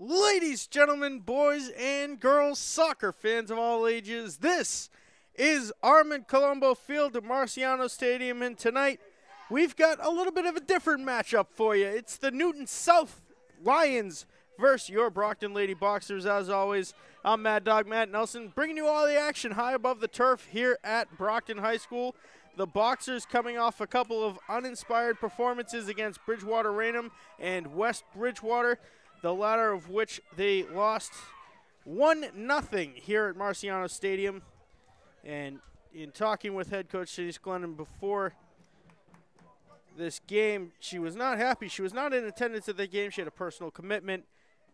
Ladies, gentlemen, boys, and girls, soccer fans of all ages, this is Armand Colombo Field at Marciano Stadium, and tonight we've got a little bit of a different matchup for you. It's the Newton South Lions versus your Brockton Lady Boxers. As always, I'm Mad Dog Matt Nelson, bringing you all the action high above the turf here at Brockton High School. The Boxers coming off a couple of uninspired performances against Bridgewater Raynham and West Bridgewater, the latter of which they lost 1 nothing here at Marciano Stadium. And in talking with head coach Denise Glennon before this game, she was not happy. She was not in attendance at the game. She had a personal commitment.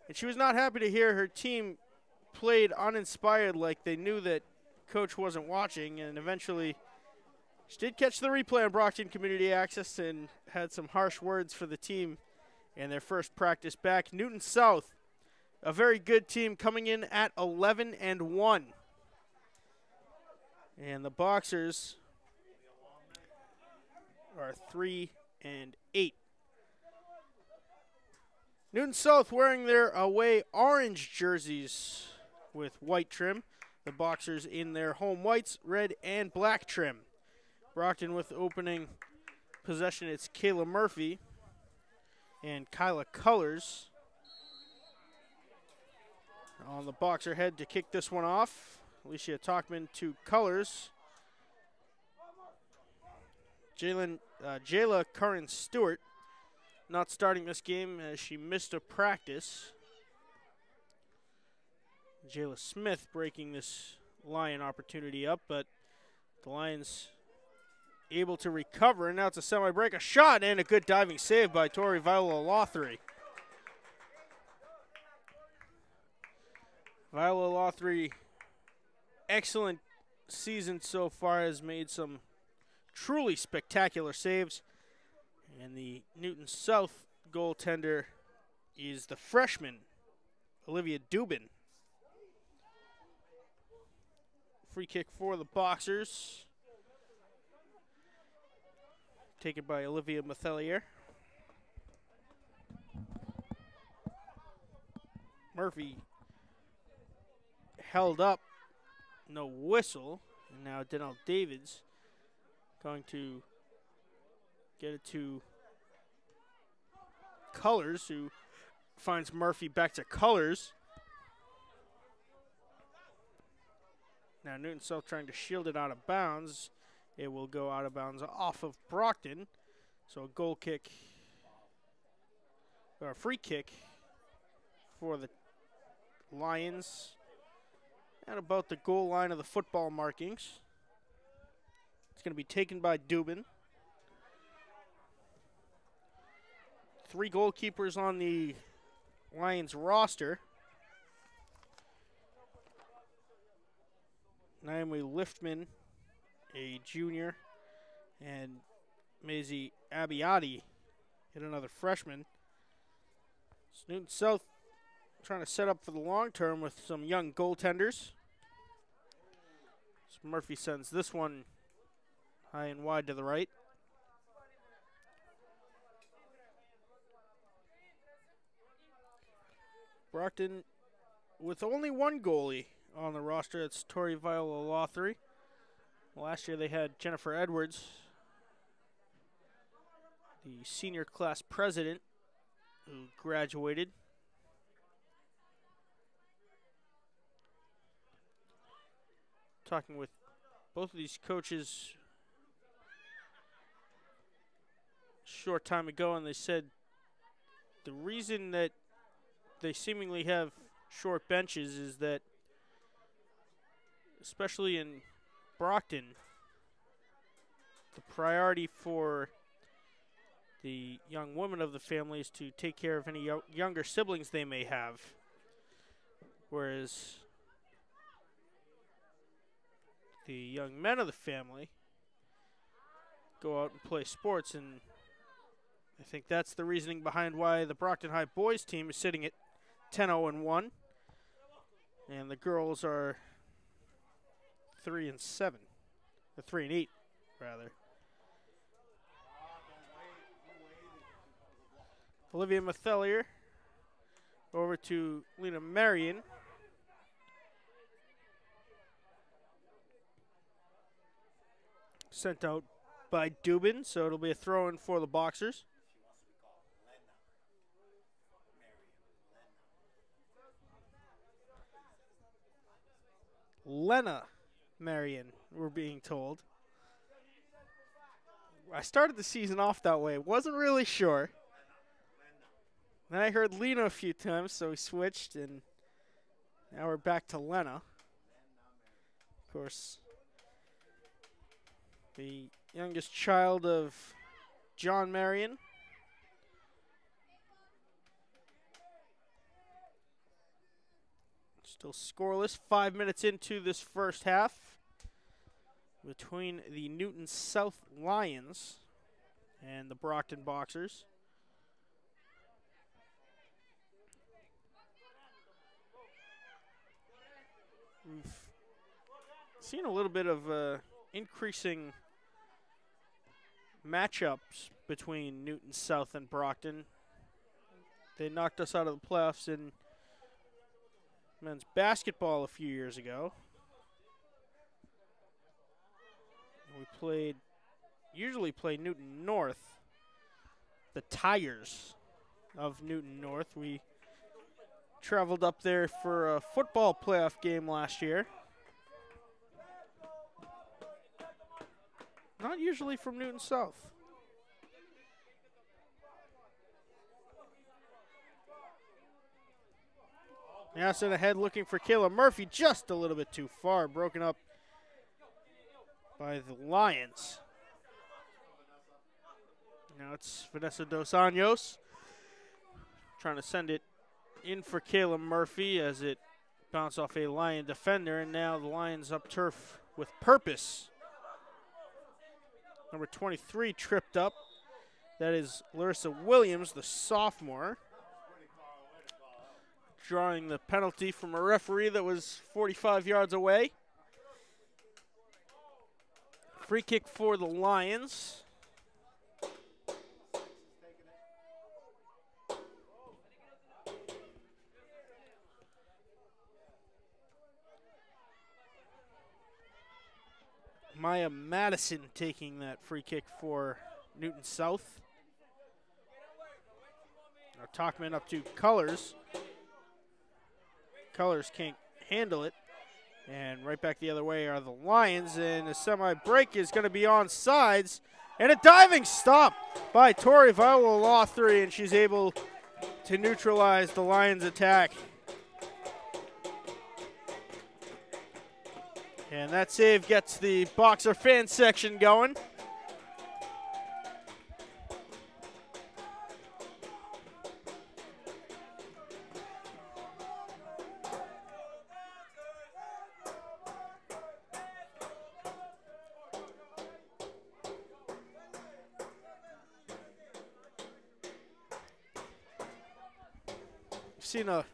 And she was not happy to hear her team played uninspired like they knew that coach wasn't watching. And eventually, she did catch the replay on Brockton Community Access and had some harsh words for the team in their first practice back. Newton South, a very good team coming in at 11 and 1. And the Boxers are 3 and 8. Newton South wearing their away orange jerseys with white trim. The Boxers in their home whites, red and black trim. Brockton with opening possession. It's Kayla Murphy and Kyla Colors on the boxer head to kick this one off. Alicia Talkman to Colors. Jalen uh, Jayla Curran Stewart not starting this game as she missed a practice. Jayla Smith breaking this Lion opportunity up, but the Lions able to recover, and now it's a semi-break, a shot, and a good diving save by Tori Viola Lothry. Viola Lothry, excellent season so far, has made some truly spectacular saves. And the Newton South goaltender is the freshman, Olivia Dubin. Free kick for the Boxers. Taken by Olivia Mathelier. Murphy held up, no whistle. And now Denell Davids going to get it to Colors, who finds Murphy back to Colors. Now Newton South trying to shield it out of bounds. It will go out of bounds off of Brockton. So a goal kick, or a free kick for the Lions at about the goal line of the football markings. It's going to be taken by Dubin. Three goalkeepers on the Lions roster. Naomi Liftman, a junior, and Maisie Abiotti, hit another freshman. Newton South trying to set up for the long term with some young goaltenders. So Murphy sends this one high and wide to the right. Brockton with only one goalie on the roster. It's Tori Viola Lothry. Last year they had Jennifer Edwards, the senior class president, who graduated. Talking with both of these coaches a short time ago, and they said the reason that they seemingly have short benches is that, especially in Brockton, the priority for the young women of the family is to take care of any younger siblings they may have. Whereas the young men of the family go out and play sports and I think that's the reasoning behind why the Brockton High boys team is sitting at 10 0 and 1. And the girls are 3 and 7. The 3 and 8, rather. Olivia Mathelier over to Lena Marion. Sent out by Dubin, so it'll be a throw in for the Boxers. Lena Marion, we're being told. I started the season off that way. Wasn't really sure. Then I heard Lena a few times, so we switched, and now we're back to Lena. Of course, the youngest child of John Marion. Still scoreless. Five minutes into this first half between the Newton South Lions and the Brockton Boxers. We've seen a little bit of uh, increasing matchups between Newton South and Brockton. They knocked us out of the playoffs in men's basketball a few years ago. We played, usually play Newton North, the Tigers of Newton North. We traveled up there for a football playoff game last year. Not usually from Newton South. Now ahead looking for Kayla Murphy just a little bit too far. Broken up by the Lions. Now it's Vanessa Dos Anjos trying to send it in for Kayla Murphy as it bounced off a Lion defender, and now the Lions up turf with purpose. Number 23 tripped up. That is Larissa Williams, the sophomore. Drawing the penalty from a referee that was 45 yards away. Free kick for the Lions. Maya Madison taking that free kick for Newton South. Now Talkman up to Colors. Colors can't handle it. And right back the other way are the Lions. And a semi break is going to be on sides. And a diving stop by Tori Viola Lothry, and she's able to neutralize the Lions' attack. And that save gets the Boxer fan section going. Seen a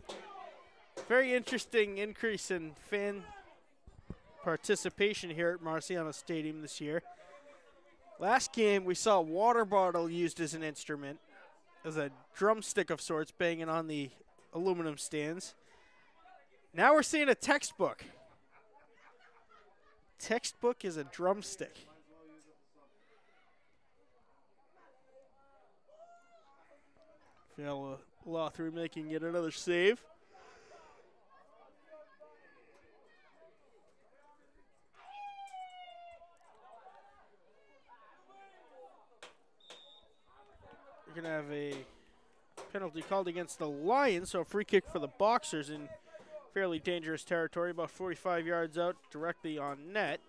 very interesting increase in fan participation here at Marciano Stadium this year. Last game, we saw a water bottle used as an instrument, as a drumstick of sorts, banging on the aluminum stands. Now we're seeing a textbook. Textbook is a drumstick. Fell Lothry making it another save. We're going to have a penalty called against the Lions, so a free kick for the Boxers in fairly dangerous territory, about 45 yards out, directly on net.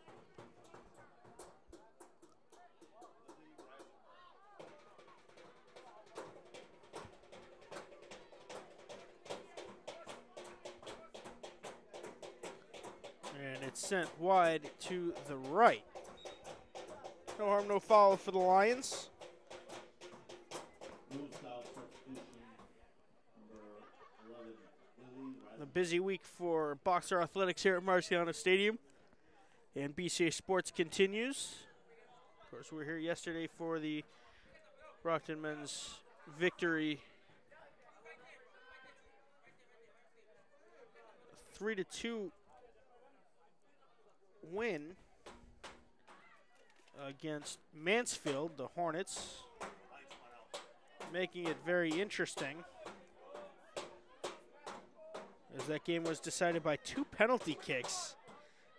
Wide to the right. No harm, no foul for the Lions. A busy week for Boxer Athletics here at Marciano Stadium. And BCA Sports continues. Of course, we were here yesterday for the Brockton men's victory 3 to 2 win against Mansfield, the Hornets, making it very interesting. As that game was decided by two penalty kicks,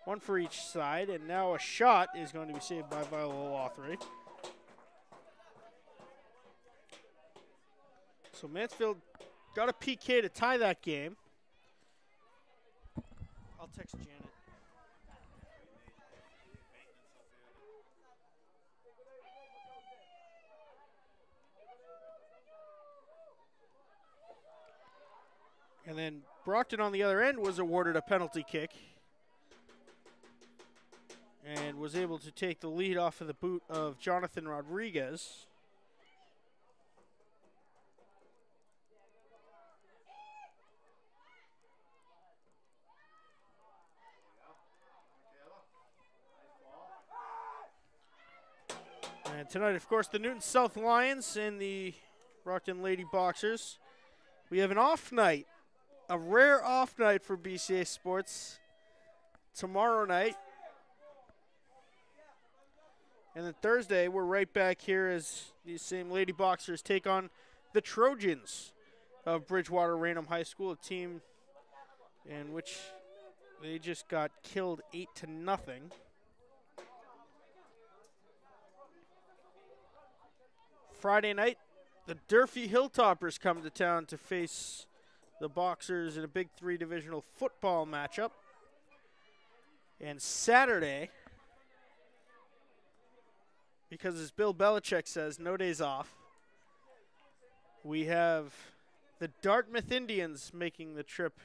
one for each side, and now a shot is going to be saved by Viola Lothry. So Mansfield got a PK to tie that game. I'll text Janet. And then Brockton on the other end was awarded a penalty kick and was able to take the lead off of the boot of Jonathan Rodriguez. And tonight, of course, the Newton South Lions and the Brockton Lady Boxers. We have an off night, a rare off night for BCA Sports. Tomorrow night. And then Thursday, we're right back here as these same Lady Boxers take on the Trojans of Bridgewater Raynham High School, a team in which they just got killed eight to nothing. Friday night, the Durfee Hilltoppers come to town to face the Boxers in a Big Three divisional football matchup. And Saturday, because as Bill Belichick says, no days off, we have the Dartmouth Indians making the trip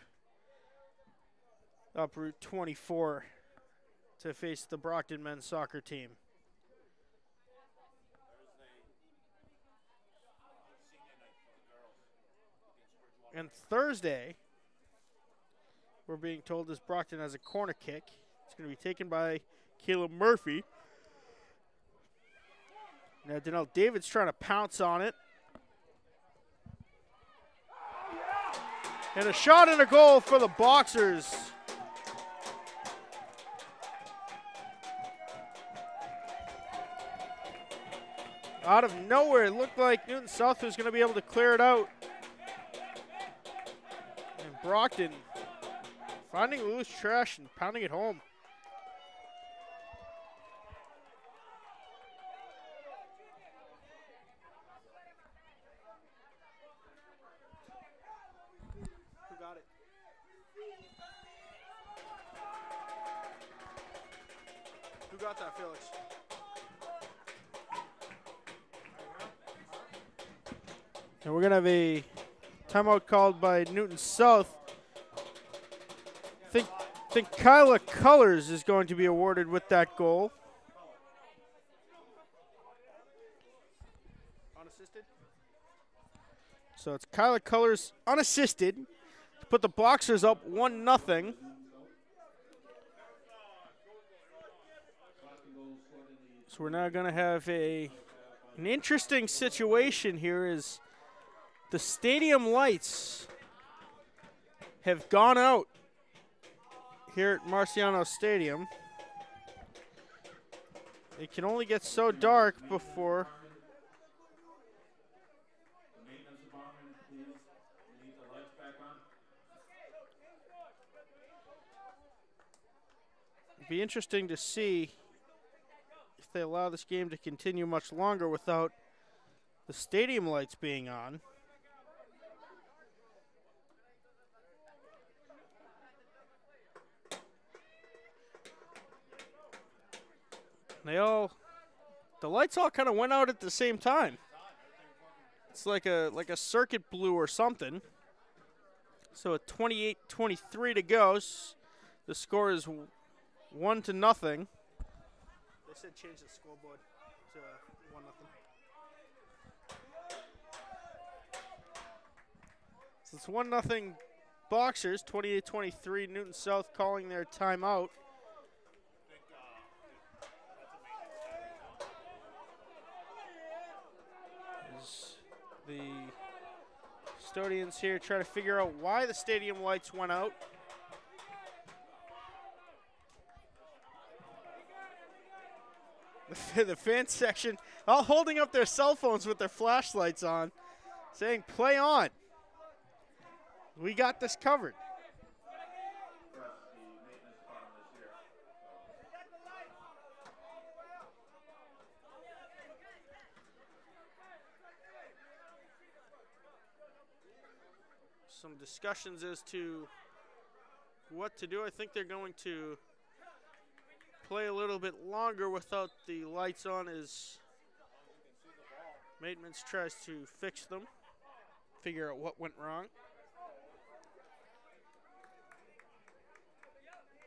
up Route 24 to face the Brockton men's soccer team. And Thursday, we're being told this Brockton has a corner kick. It's going to be taken by Kayla Murphy. Now, Danelle David's trying to pounce on it. And a shot and a goal for the Boxers. Out of nowhere, it looked like Newton South was going to be able to clear it out. Brockton finding loose trash and pounding it home. Who got it? Who got that, Felix? And we're going to have a timeout called by Newton South think think Kyla Colors is going to be awarded with that goal. Unassisted. So it's Kyla Colors unassisted to put the Boxers up one nothing. So we're now going to have a an interesting situation here is the stadium lights have gone out here at Marciano Stadium. It can only get so dark before. It'd be interesting to see if they allow this game to continue much longer without the stadium lights being on. They all, the lights all kind of went out at the same time. It's like a like a circuit blew or something. So at 28-23 to go, the score is one to nothing. They said change the scoreboard to uh, one nothing. So it's one nothing. Boxers 28-23. Newton South calling their timeout. the custodians here trying to figure out why the stadium lights went out. The, the fan section all holding up their cell phones with their flashlights on, saying, play on. We got this covered. Discussions as to what to do. I think they're going to play a little bit longer without the lights on as Maintenance tries to fix them, figure out what went wrong.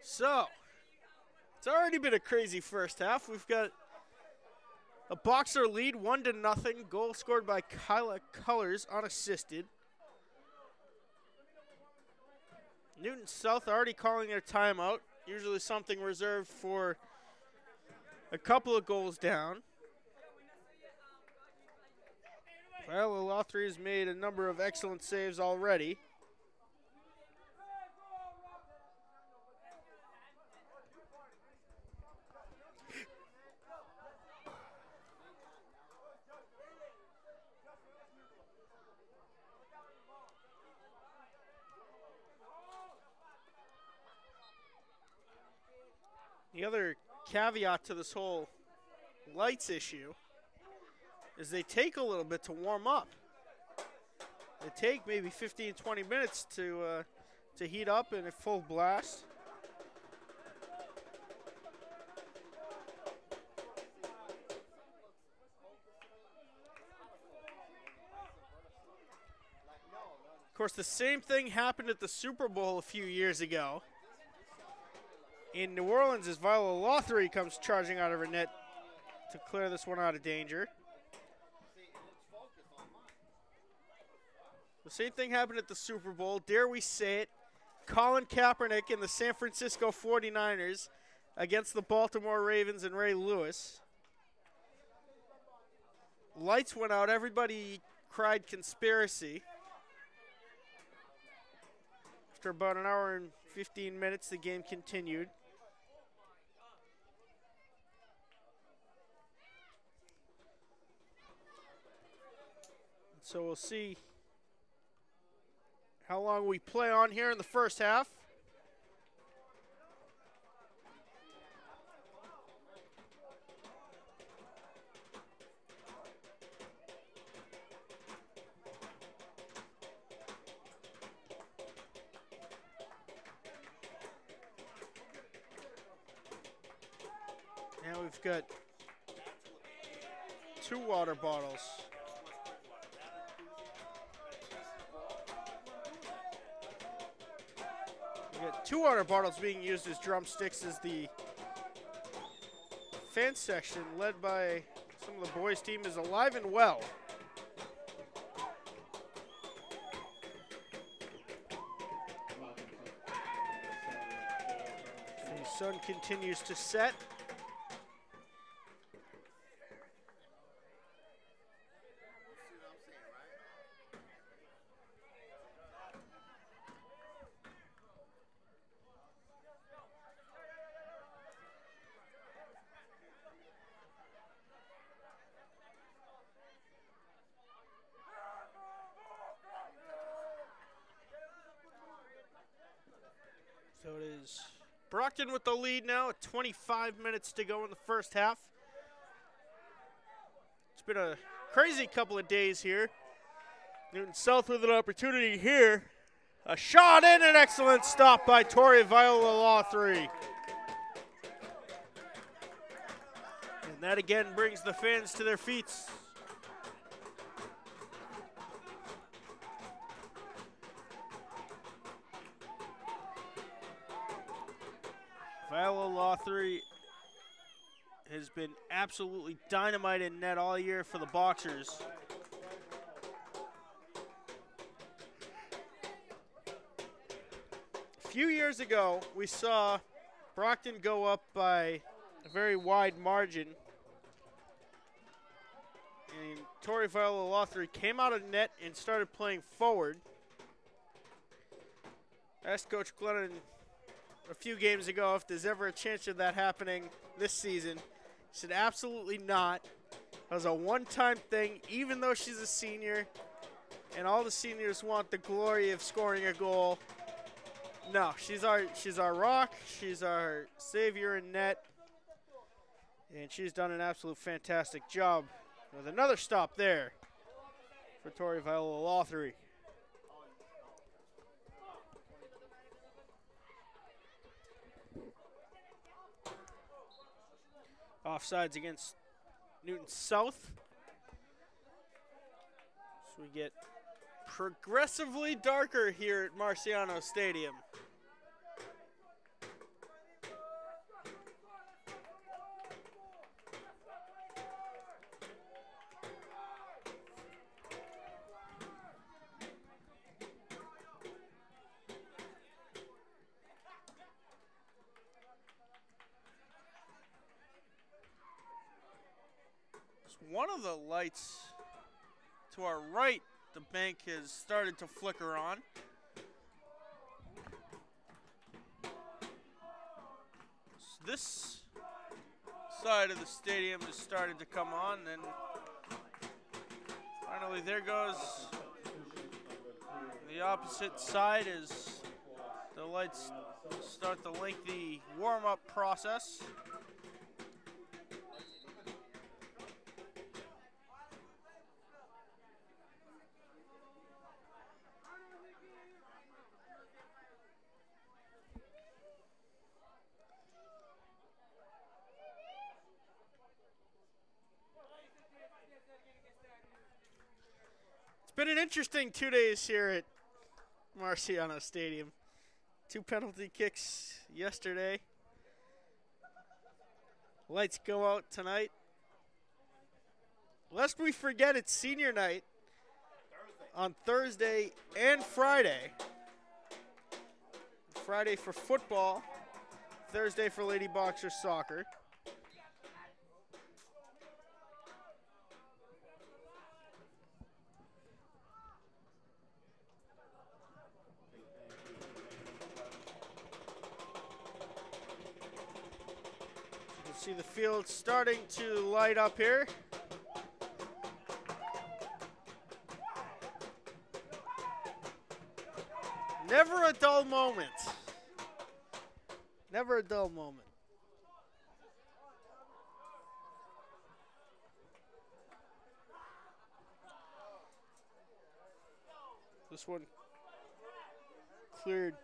So, it's already been a crazy first half. We've got a boxer lead, one to nothing. Goal scored by Kyla Colors, unassisted. Newton South already calling their timeout. Usually something reserved for a couple of goals down. Viola Lothry has made a number of excellent saves already. The other caveat to this whole lights issue is they take a little bit to warm up. They take maybe 15, 20 minutes to uh, to heat up in a full blast. Of course, the same thing happened at the Super Bowl a few years ago in New Orleans as Viola Lothry comes charging out of her net to clear this one out of danger. The same thing happened at the Super Bowl. Dare we say it? Colin Kaepernick and the San Francisco 49ers against the Baltimore Ravens and Ray Lewis. Lights went out. Everybody cried conspiracy. After about an hour and 15 minutes, the game continued. So we'll see how long we play on here in the first half. Now we've got two water bottles. Two water bottles being used as drumsticks as the fan section led by some of the boys team is alive and well. The sun continues to set. Brockton with the lead now 25 minutes to go in the first half. It's been a crazy couple of days here. Newton South with an opportunity here. A shot and an excellent stop by Tori Viola Lothry. And that again brings the fans to their feet. Been absolutely dynamite in net all year for the Boxers. A few years ago, we saw Brockton go up by a very wide margin. And Tori Viola Lothry came out of net and started playing forward. Asked Coach Glennon a few games ago if there's ever a chance of that happening this season. Said, absolutely not. That was a one time thing, even though she's a senior and all the seniors want the glory of scoring a goal. No, she's our she's our rock. She's our savior in net. And she's done an absolute fantastic job with another stop there for Tori Viola Lothry. Offsides against Newton South. So we get progressively darker here at Marciano Stadium. One of the lights to our right the bank has started to flicker on. This side of the stadium has started to come on, and finally there goes the opposite side as the lights start the lengthy warm-up process. Interesting two days here at Marciano Stadium. Two penalty kicks yesterday. Lights go out tonight. Lest we forget, it's senior night on Thursday and Friday. Friday for football, Thursday for Lady Boxer soccer. See the field starting to light up here. Never a dull moment. Never a dull moment. This one cleared,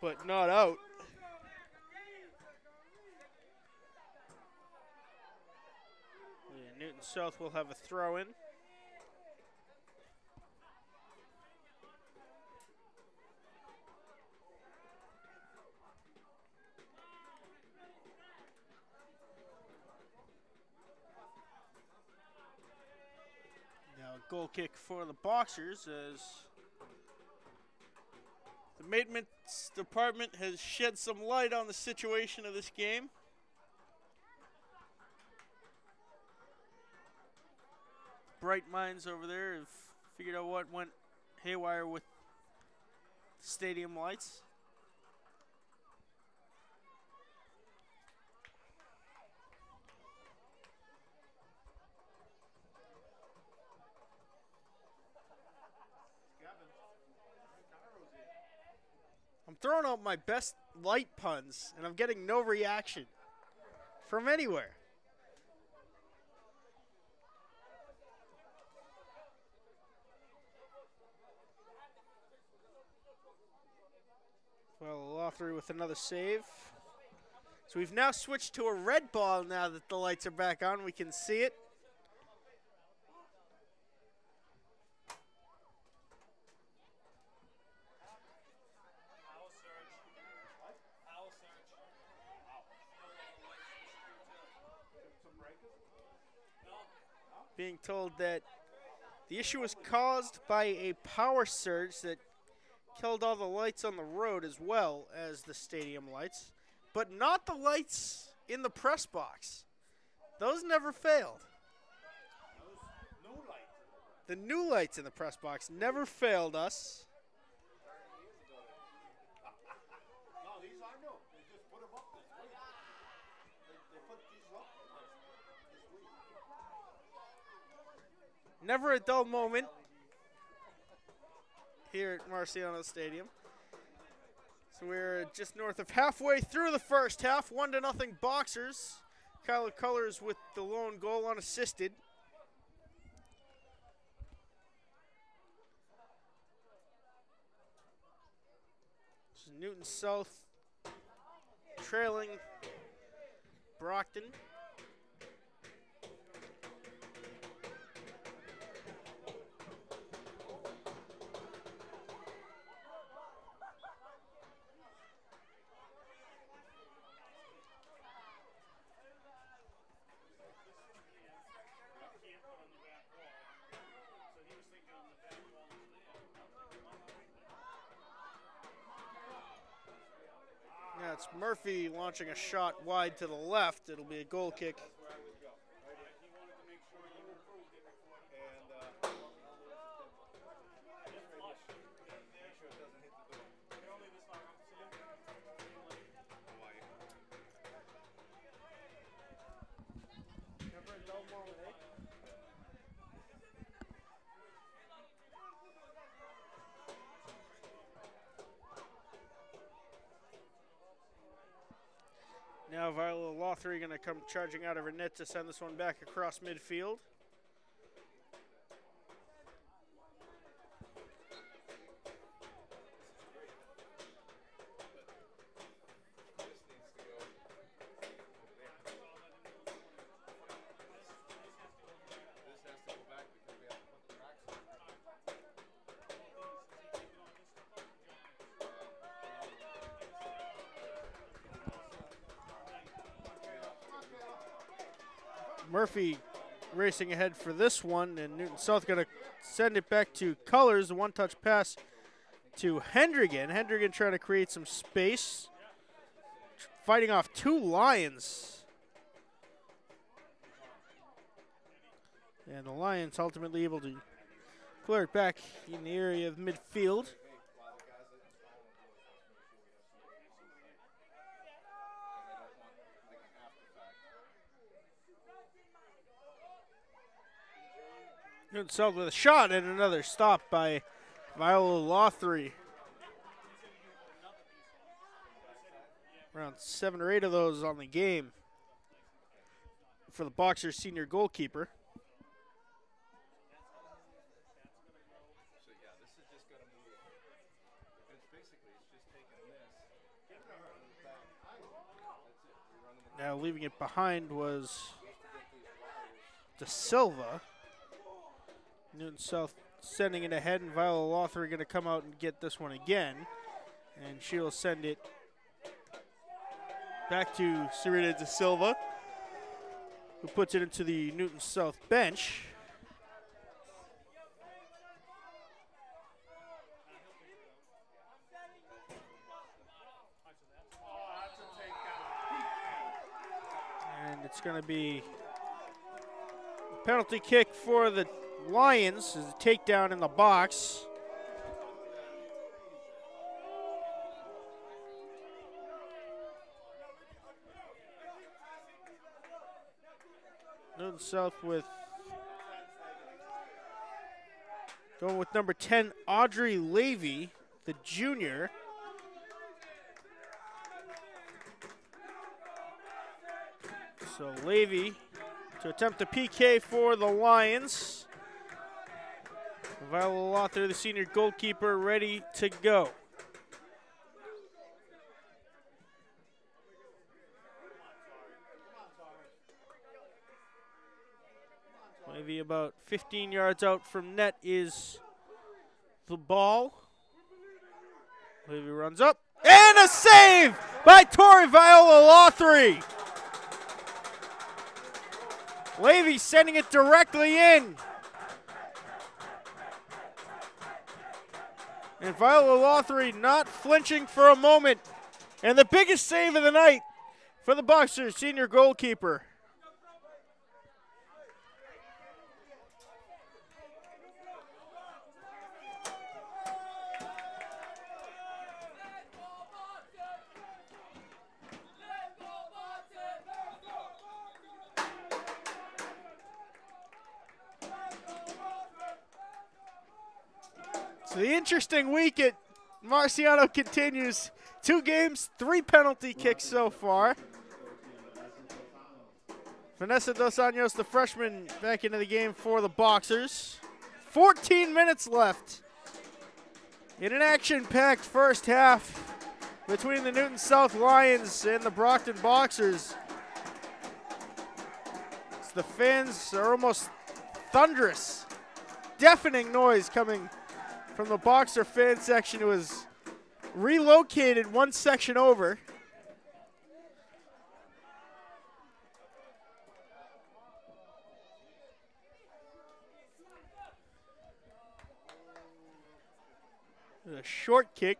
but not out. Newton South will have a throw in. Now a goal kick for the Boxers as the maintenance department has shed some light on the situation of this game. Bright minds over there have figured out what went haywire with stadium lights. I'm throwing out my best light puns, and I'm getting no reaction from anywhere. Well, Lothry with another save. So we've now switched to a red ball now that the lights are back on. We can see it. Being told that the issue was caused by a power surge that killed all the lights on the road as well as the stadium lights, but not the lights in the press box. Those never failed. The new lights in the press box never failed us. Never a dull moment here at Marciano Stadium. So we're just north of halfway through the first half. One to nothing Boxers. Kyla Colors with the lone goal unassisted. Newton South trailing Brockton. Launching a shot wide to the left. It'll be a goal kick. Now Viola Lothry going to come charging out of her net to send this one back across midfield. Murphy racing ahead for this one, and Newton South going to send it back to Colors. One touch pass to Hendrigan. Hendrigan trying to create some space, fighting off two Lions. And the Lions ultimately able to clear it back in the area of midfield. South with a shot and another stop by Viola Lothry. Around seven or eight of those on the game for the Boxers senior goalkeeper. Now leaving it behind was De Silva. Newton South sending it ahead, and Viola Lothar going to come out and get this one again. And she'll send it back to Serena De Silva, who puts it into the Newton South bench. And it's going to be a penalty kick for the Lions is a takedown in the box. Newton South with going with number 10, Audrey Levy, the junior. So Levy to attempt a PK for the Lions. Viola Lothar, the senior goalkeeper, ready to go. Maybe about 15 yards out from net is the ball. Levy runs up. And a save by Tori Viola Lothry. Levy sending it directly in. And Viola Lothry not flinching for a moment. And the biggest save of the night for the Boxers, senior goalkeeper. Interesting week at Marciano continues. Two games, three penalty kicks so far. Vanessa Dos Anjos, the freshman, back into the game for the Boxers. 14 minutes left in an action-packed first half between the Newton South Lions and the Brockton Boxers. The fans are almost thunderous, deafening noise coming from the Boxer fan section It was relocated one section over. A short kick.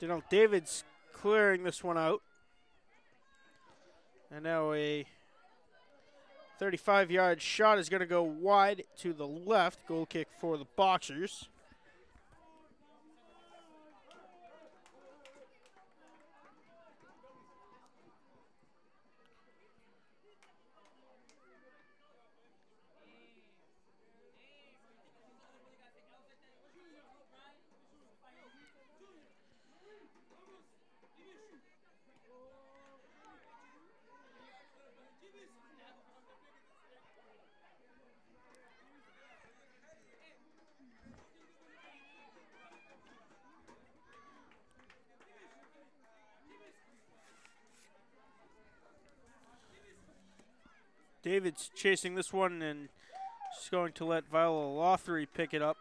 Denell David's clearing this one out. And now a 35 yard shot is going to go wide to the left. Goal kick for the Boxers. 's chasing this one and she's going to let Viola Lothry pick it up.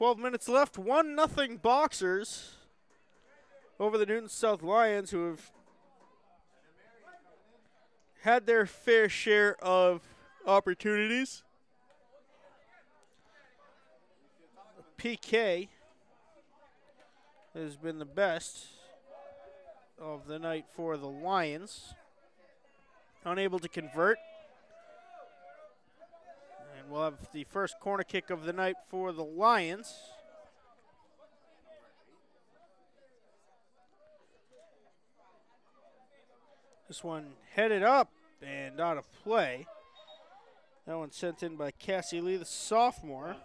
Twelve minutes left. One nothing Boxers over the Newton South Lions, who have had their fair share of opportunities. PK has been the best of the night for the Lions. Unable to convert. We'll have the first corner kick of the night for the Lions. This one headed up and out of play. That one sent in by Cassie Lee, the sophomore.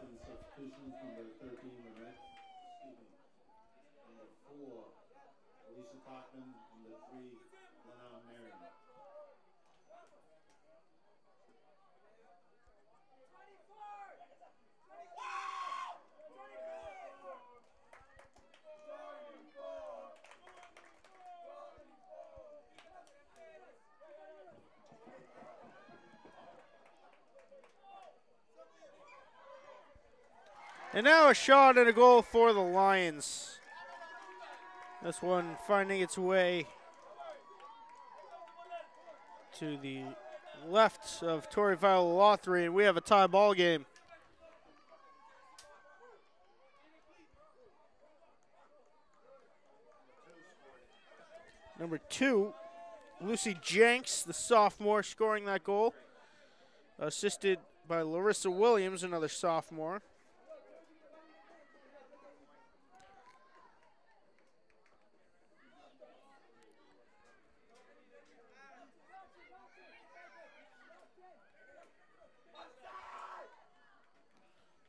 And now a shot and a goal for the Lions. This one finding its way to the left of Tori Viola Lothry, and we have a tie ball game. Number two, Lucy Jenks, the sophomore, scoring that goal. Assisted by Larissa Williams, another sophomore.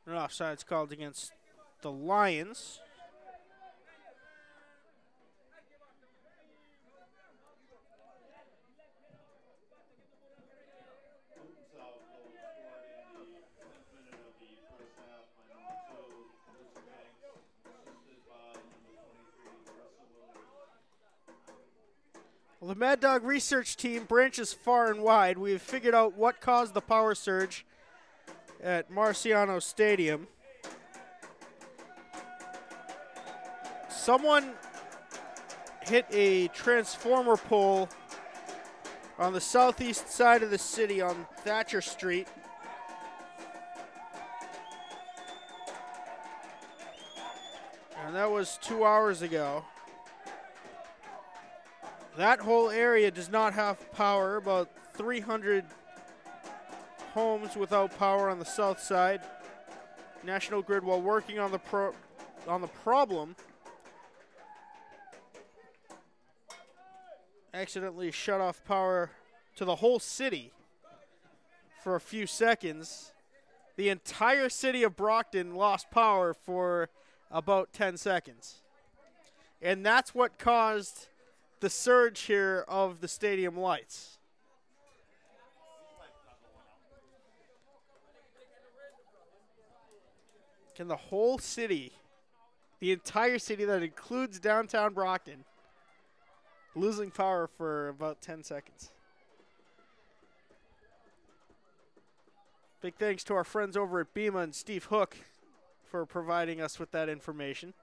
An offside's called against the Lions. Well, the Mad Dog research team branches far and wide. We've figured out what caused the power surge at Marciano Stadium. Someone hit a transformer pole on the southeast side of the city on Thatcher Street. And that was two hours ago. That whole area does not have power, about 300 homes without power on the south side. National Grid, while working on the pro- on the problem, accidentally shut off power to the whole city for a few seconds. The entire city of Brockton lost power for about 10 seconds. And that's what caused the surge here of the stadium lights. Can the whole city, the entire city that includes downtown Brockton, losing power for about 10 seconds? Big thanks to our friends over at Bema and Steve Hook for providing us with that information.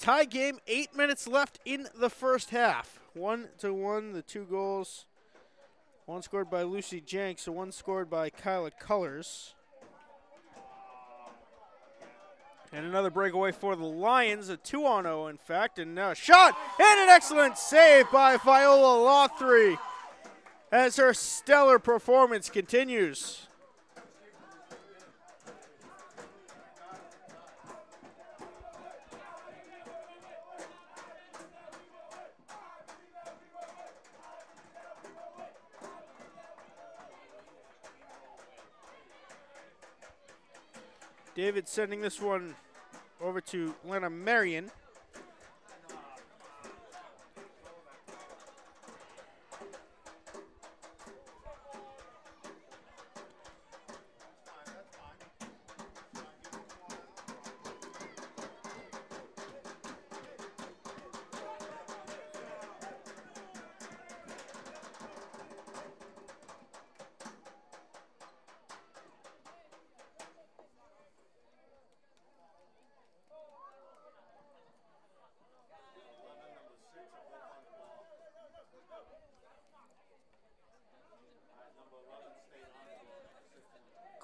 Tie game, eight minutes left in the first half. One to one, the two goals. One scored by Lucy Jenks, and one scored by Kyla Colors. And another breakaway for the Lions, a 2 on 0, in fact. And now a shot and an excellent save by Viola Lothry as her stellar performance continues. David sending this one over to Lena Marion.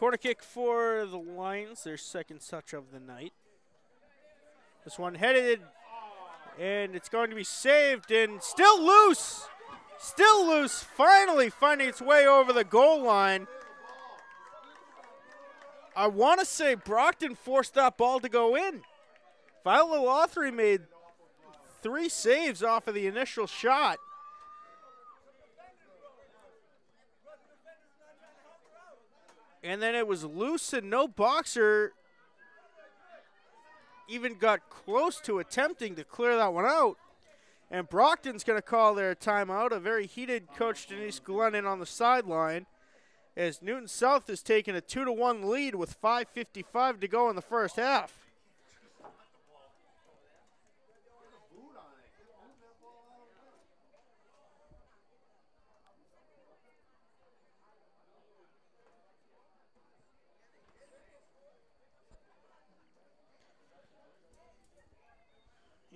Corner kick for the Lions, their second touch of the night. This one headed, and it's going to be saved, and still loose. Still loose, finally finding its way over the goal line. I want to say Brockton forced that ball to go in. Viola Lothry made three saves off of the initial shot. And then it was loose and no boxer even got close to attempting to clear that one out. And Brockton's going to call their timeout. A very heated coach Denise Glennon on the sideline as Newton South has taken a 2 to 1 lead with 5.55 to go in the first half.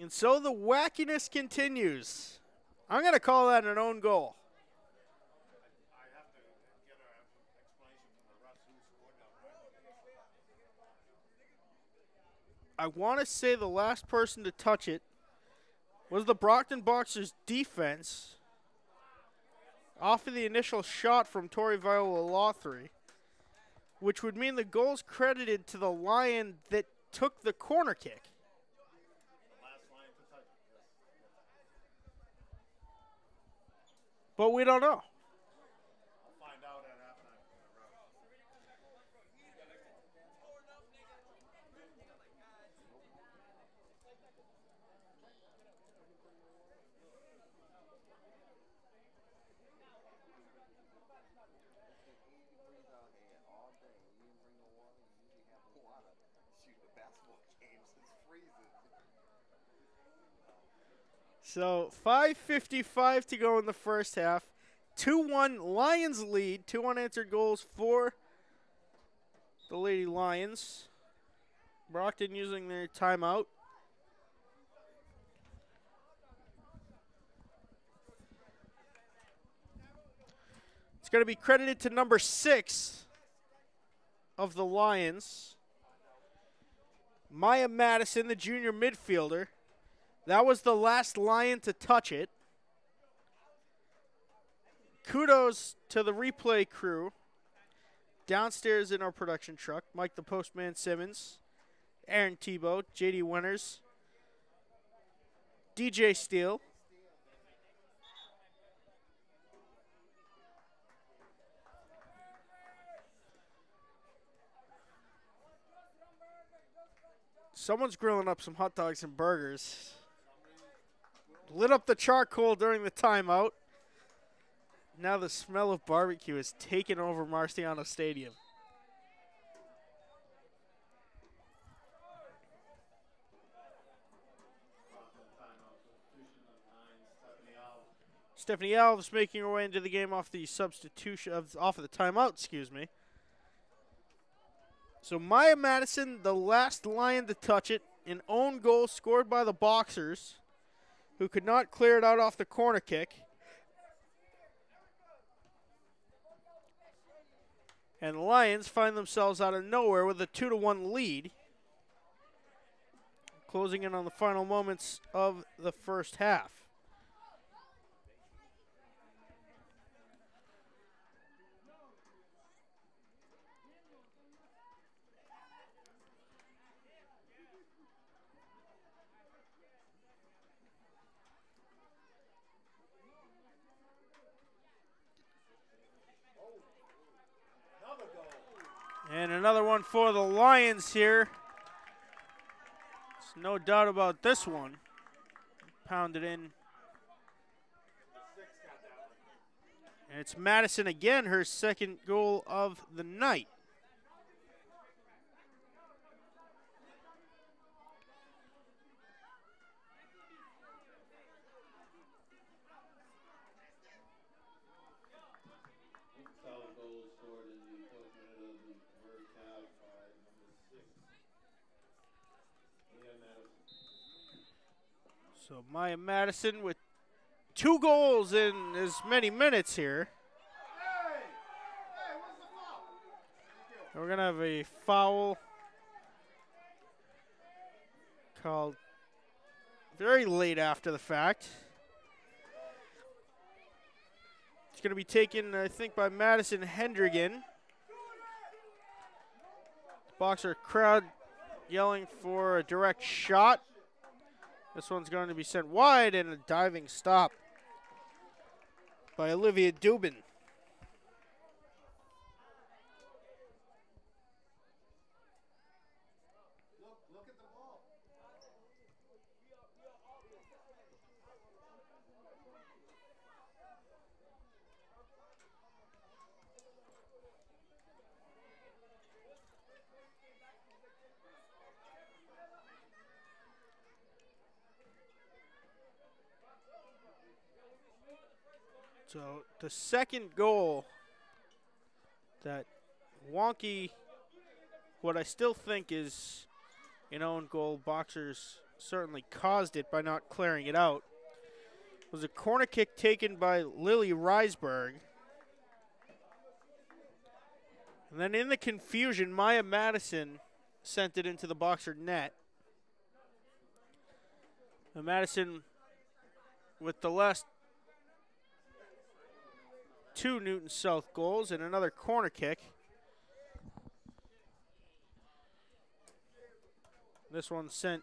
And so the wackiness continues. I'm going to call that an own goal. I want to say the last person to touch it was the Brockton Boxers defense off of the initial shot from Tori Viola Lothry, which would mean the goal's credited to the Lion that took the corner kick. But we don't know. So 5.55 to go in the first half. 2 1 Lions lead. Two unanswered goals for the Lady Lions. Brockton using their timeout. It's going to be credited to number six of the Lions, Maya Madison, the junior midfielder. That was the last Lion to touch it. Kudos to the replay crew downstairs in our production truck Mike the Postman Simmons, Aaron Tebow, JD Winters, DJ Steele. Someone's grilling up some hot dogs and burgers. Lit up the charcoal during the timeout. Now the smell of barbecue is taking over Marciano Stadium. Stephanie Alves making her way into the game off the substitution of off of the timeout, excuse me. So Maya Madison, the last Lion to touch it, an own goal scored by the Boxers, who could not clear it out off the corner kick. And the Lions find themselves out of nowhere with a 2 to 1 lead. Closing in on the final moments of the first half. And another one for the Lions here. There's no doubt about this one. Pounded in. And it's Madison again, her second goal of the night. So Maya Madison with two goals in as many minutes here. We're going to have a foul called very late after the fact. It's going to be taken, I think, by Madison Hendrigan. Boxer crowd yelling for a direct shot. This one's going to be sent wide and a diving stop by Olivia Dubin. So the second goal that wonky, what I still think is an own goal, Boxers certainly caused it by not clearing it out, was a corner kick taken by Lily Reisberg. And then in the confusion, Maya Madison sent it into the Boxer net. And Madison, with the last two Newton South goals and another corner kick. This one sent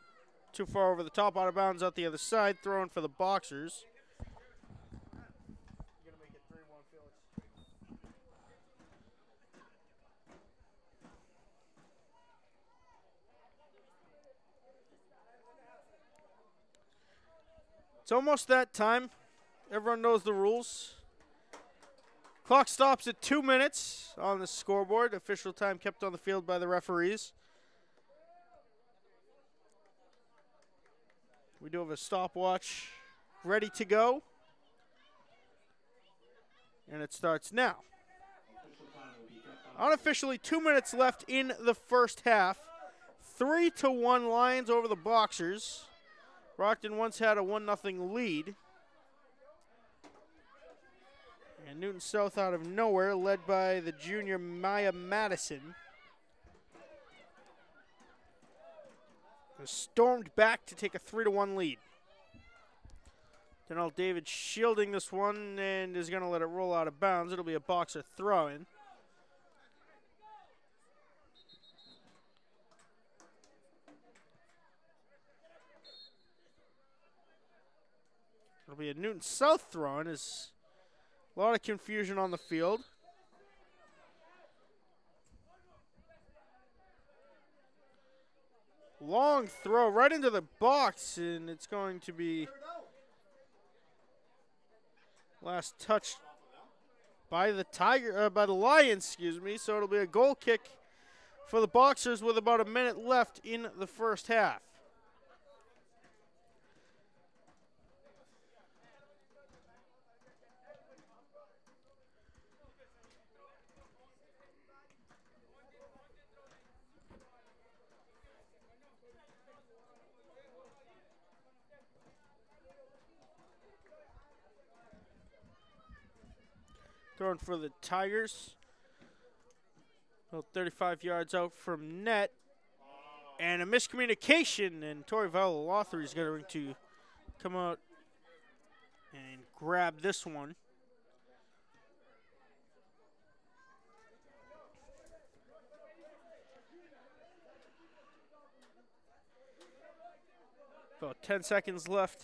too far over the top, out of bounds out the other side, throwing for the Boxers. It's almost that time. Everyone knows the rules. Clock stops at two minutes on the scoreboard. Official time kept on the field by the referees. We do have a stopwatch ready to go. And it starts now. Unofficially, two minutes left in the first half. Three to one Lions over the Boxers. Brockton once had a one nothing lead. Newton South out of nowhere, led by the junior Maya Madison. Stormed back to take a 3 to 1 lead. Denell David shielding this one and is going to let it roll out of bounds. It'll be a boxer throw in. It'll be a Newton South throw in. Is a lot of confusion on the field. Long throw right into the box, and it's going to be last touch by the Tiger, uh, by the Lions, excuse me. So it'll be a goal kick for the Boxers with about a minute left in the first half. Throwing for the Tigers. About 35 yards out from net. And a miscommunication, and Tori Viola is going to come out and grab this one. About 10 seconds left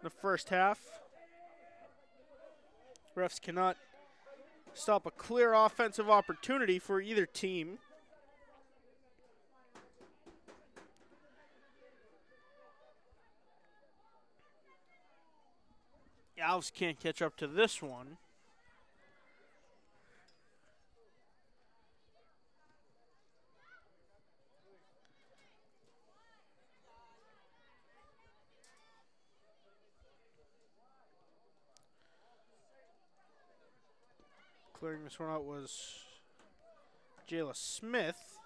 in the first half. Refs cannot stop a clear offensive opportunity for either team. Alves can't catch up to this one. Clearing this one out was Jayla Smith.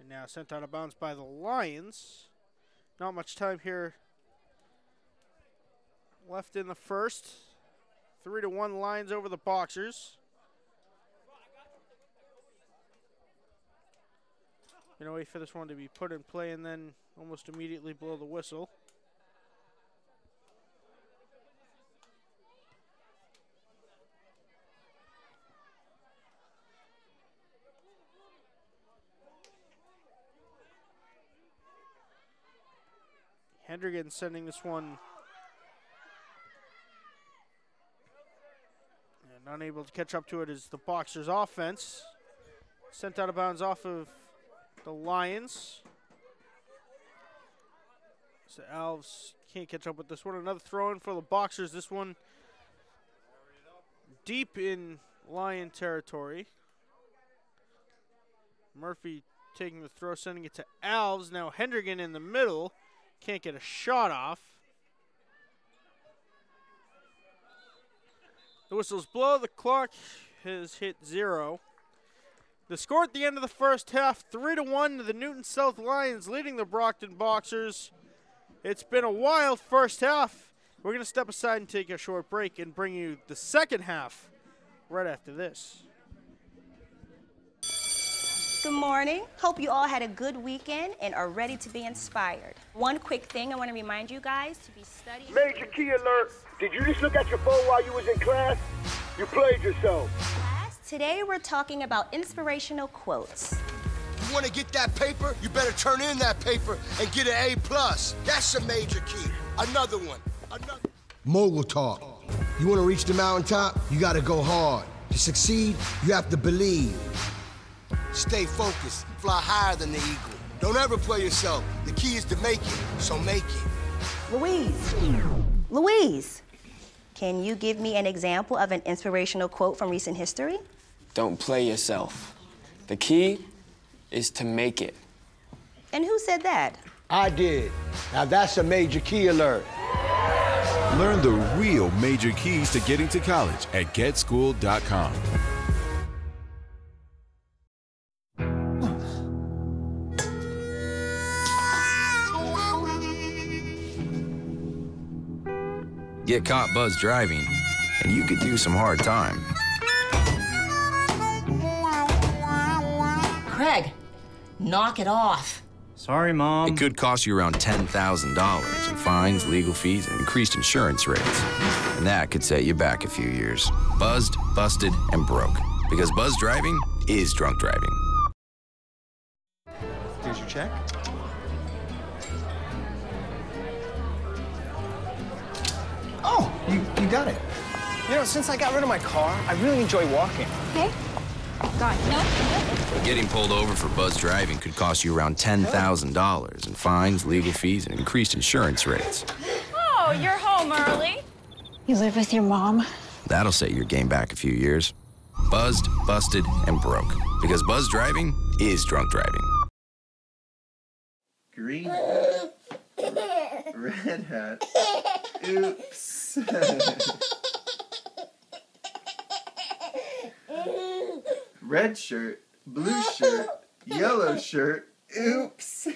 And now sent out of bounds by the Lions. Not much time here left in the first. Three to one Lions over the Boxers. Gonna wait for this one to be put in play and then almost immediately blow the whistle. Hendrigan sending this one. And unable to catch up to it is the Boxers offense. Sent out of bounds off of the Lions. So Alves can't catch up with this one. Another throw in for the Boxers. This one deep in Lion territory. Murphy taking the throw, sending it to Alves. Now Hendrigan in the middle. Can't get a shot off. The whistles blow. The clock has hit zero. The score at the end of the first half, three to one to the Newton South Lions, leading the Brockton Boxers. It's been a wild first half. We're going to step aside and take a short break and bring you the second half right after this. Good morning. Hope you all had a good weekend and are ready to be inspired. One quick thing I want to remind you guys to be studying. Major key alert. Did you just look at your phone while you was in class? You played yourself. Today we're talking about inspirational quotes. You want to get that paper? You better turn in that paper and get an A plus. That's a major key. Another one. Another. Mogul talk. You want to reach the mountaintop? You got to go hard. To succeed, you have to believe. Stay focused. Fly higher than the eagle. Don't ever play yourself. The key is to make it, so make it. Louise. Louise, can you give me an example of an inspirational quote from recent history? Don't play yourself. The key is to make it. And who said that? I did. Now that's a major key alert. Learn the real major keys to getting to college at getschool.com. Get caught buzz driving, and you could do some hard time. Craig, knock it off. Sorry, Mom. It could cost you around $10,000 in fines, legal fees, and increased insurance rates. And that could set you back a few years. Buzzed, busted, and broke. Because buzz driving is drunk driving. Here's your check. You, you got it. You know, since I got rid of my car, I really enjoy walking. Okay. God, no. Getting pulled over for buzz driving could cost you around $10,000 in fines, legal fees, and increased insurance rates. Oh, you're home early. You live with your mom? That'll set your game back a few years. Buzzed, busted, and broke. Because buzz driving is drunk driving. Green. Red hat. Oops. Red shirt, blue shirt, yellow shirt. Oops.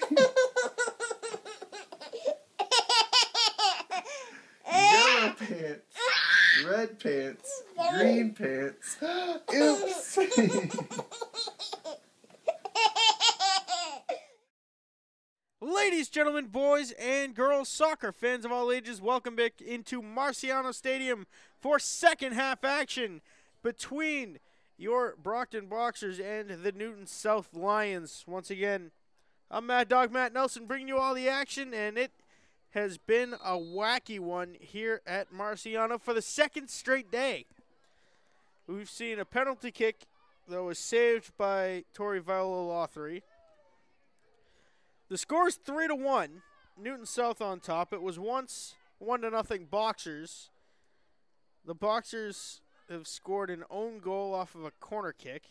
Yellow pants, red pants, green pants. Oops. Ladies, gentlemen, boys, and girls, soccer fans of all ages, welcome back into Marciano Stadium for second half action between your Brockton Boxers and the Newton South Lions. Once again, I'm Mad Dog Matt Nelson bringing you all the action, and it has been a wacky one here at Marciano for the second straight day. We've seen a penalty kick that was saved by Tori Viola Lothry. The score is three to one. Newton South on top. It was once one to nothing Boxers. The Boxers have scored an own goal off of a corner kick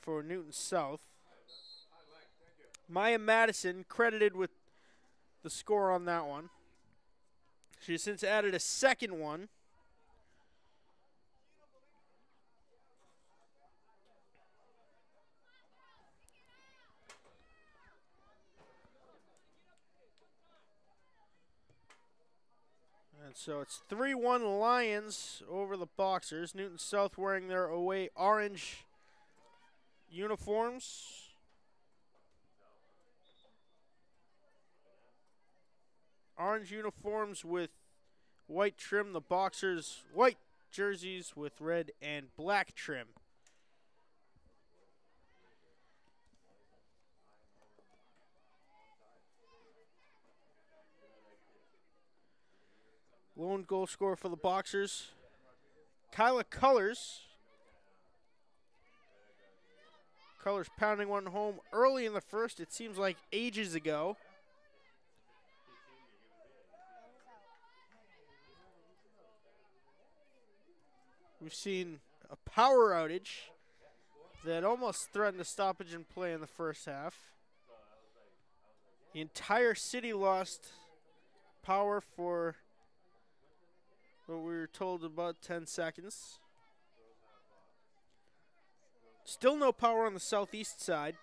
for Newton South. Maya Madison credited with the score on that one. She has since added a second one. And so it's 3 1 Lions over the Boxers. Newton South wearing their away orange uniforms. Orange uniforms with white trim. The Boxers white jerseys with red and black trim. Lone goal scorer for the Boxers, Kyla Colors. Colors pounding one home early in the first. It seems like ages ago. We've seen a power outage that almost threatened a stoppage in play in the first half. The entire city lost power for what we were told about 10 seconds. Still no power on the southeast side.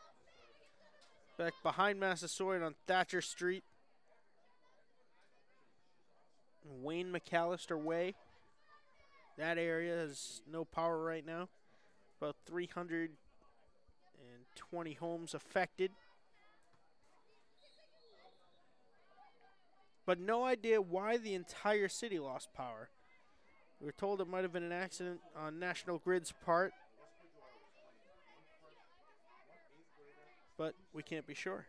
Back behind Massasoit on Thatcher Street. Wayne McAllister Way. That area has no power right now. About 320 homes affected. But no idea why the entire city lost power. We were told it might have been an accident on National Grid's part. But we can't be sure.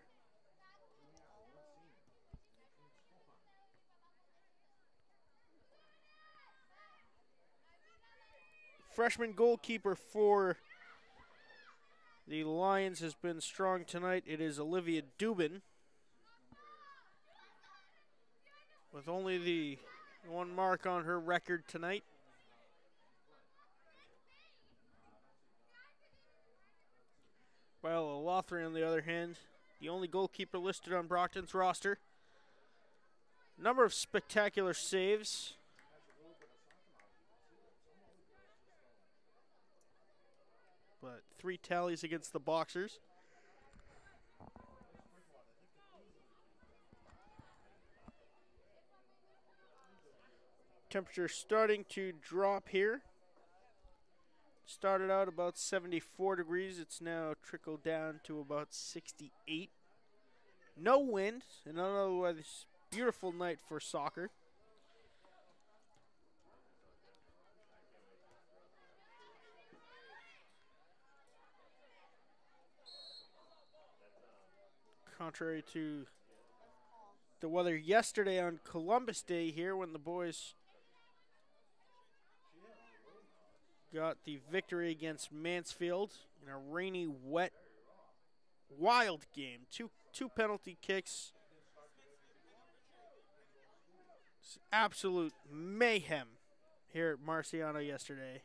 Freshman goalkeeper for the Lions has been strong tonight. It is Olivia Dubin. With only the one mark on her record tonight. While Lothry, on the other hand, the only goalkeeper listed on Brockton's roster. Number of spectacular saves. But three tallies against the Boxers. Temperature starting to drop here. Started out about 74 degrees. It's now trickled down to about 68. No wind, and otherwise beautiful night for soccer. Contrary to the weather yesterday on Columbus Day here when the boys got the victory against Mansfield in a rainy, wet, wild game. Two two penalty kicks. It's absolute mayhem here at Marciano yesterday.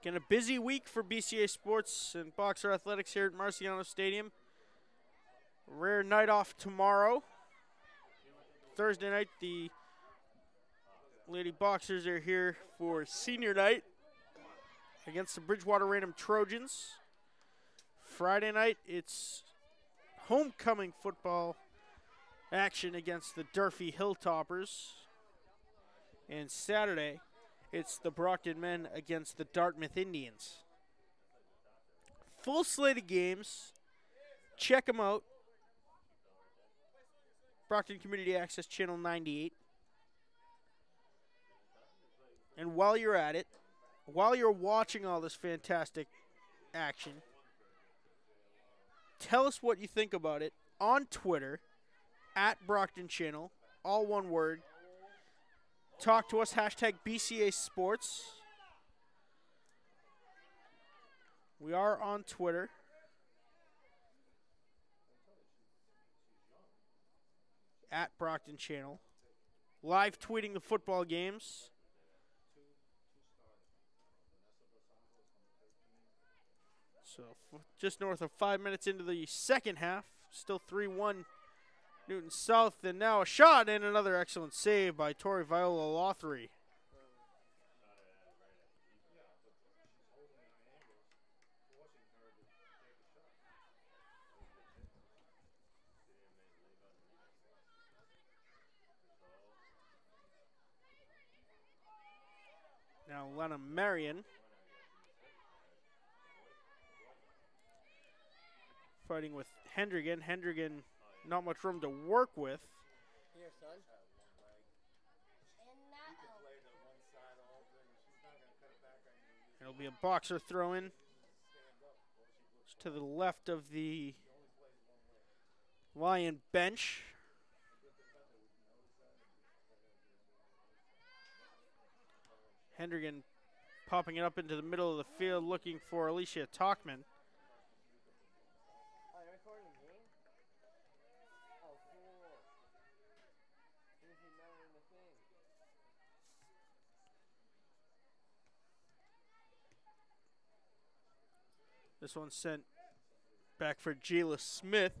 Again, a busy week for BCA Sports and Boxer Athletics here at Marciano Stadium. Rare night off tomorrow. Thursday night, the Lady Boxers are here for senior night against the Bridgewater Raynham Trojans. Friday night, it's homecoming football action against the Durfee Hilltoppers. And Saturday, it's the Brockton men against the Dartmouth Indians. Full slate of games. Check them out. Brockton Community Access Channel 98. And while you're at it, while you're watching all this fantastic action, tell us what you think about it on Twitter at Brockton Channel, all one word. Talk to us, hashtag BCA Sports. We are on Twitter. At Brockton Channel. Live tweeting the football games. So just north of five minutes into the second half, still 3-1 Newton South, and now a shot and another excellent save by Tori Viola Lothry. Now Lena Marion fighting with Hendrigan. Hendrigan, not much room to work with. Here, son. It'll be a boxer throw in. To the left of the Lion bench. Hendrigan popping it up into the middle of the field looking for Alicia Talkman. This one sent back for Jayla Smith.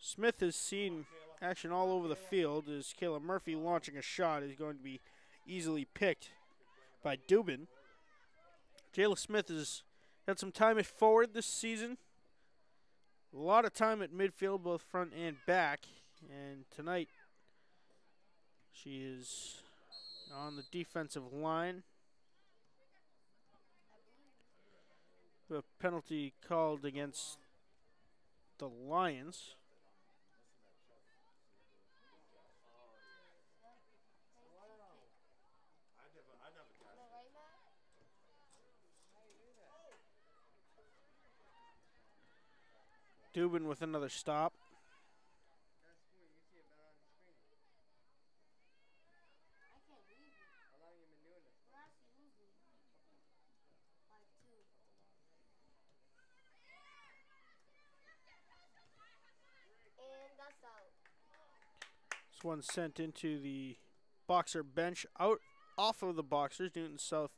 Smith has seen action all over the field as Kayla Murphy launching a shot is going to be easily picked by Dubin. Jayla Smith has had some time at forward this season. A lot of time at midfield, both front and back. And tonight, she is on the defensive line. A penalty called against the Lions. Dubin with another stop. One sent into the boxer bench out off of the boxers. Newton South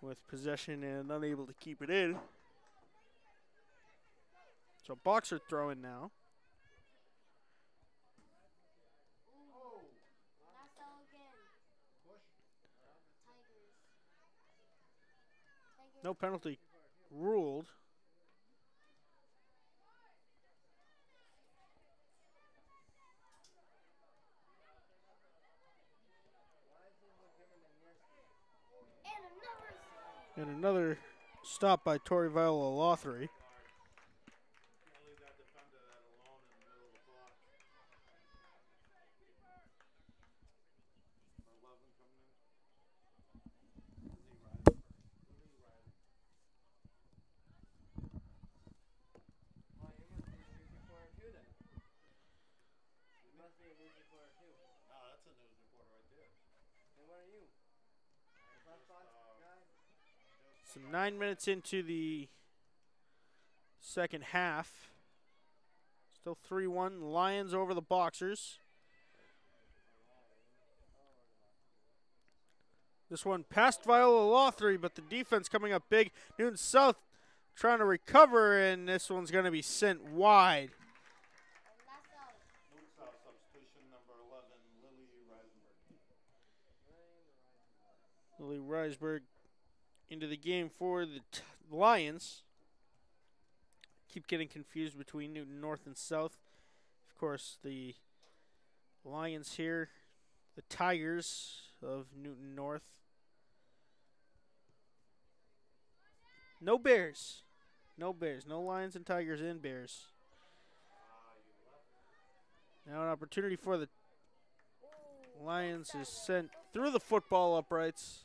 with possession and unable to keep it in. So boxer throwing now. No penalty ruled. And another stop by Tori Viola Lothry. So nine minutes into the second half. Still 3 1. Lions over the Boxers. This one past Viola Lothry, but the defense coming up big. Newton South trying to recover, and this one's going to be sent wide. Lily Reisberg into the game for the Lions. Keep getting confused between Newton North and South. Of course, the Lions here, the Tigers of Newton North. No Bears. No Bears. No Lions and Tigers and Bears. Now an opportunity for the Lions is sent through the football uprights.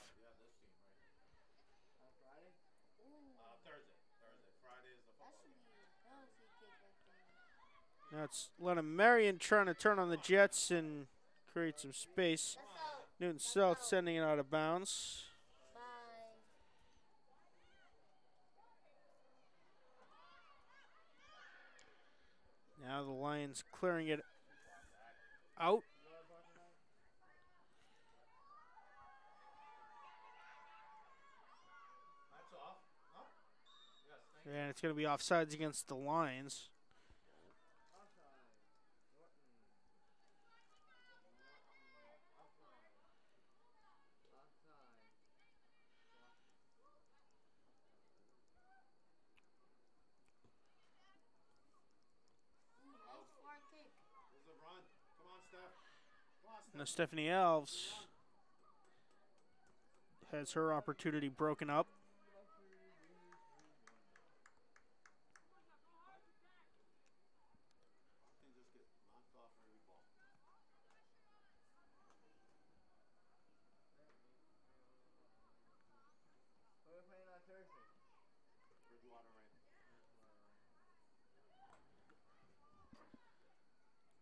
Now it's Lennon Marion trying to turn on the Jets and create some space. Newton South sending it out of bounds. Now the Lions clearing it out. And it's going to be offsides against the Lions. Now Stephanie Alves has her opportunity broken up.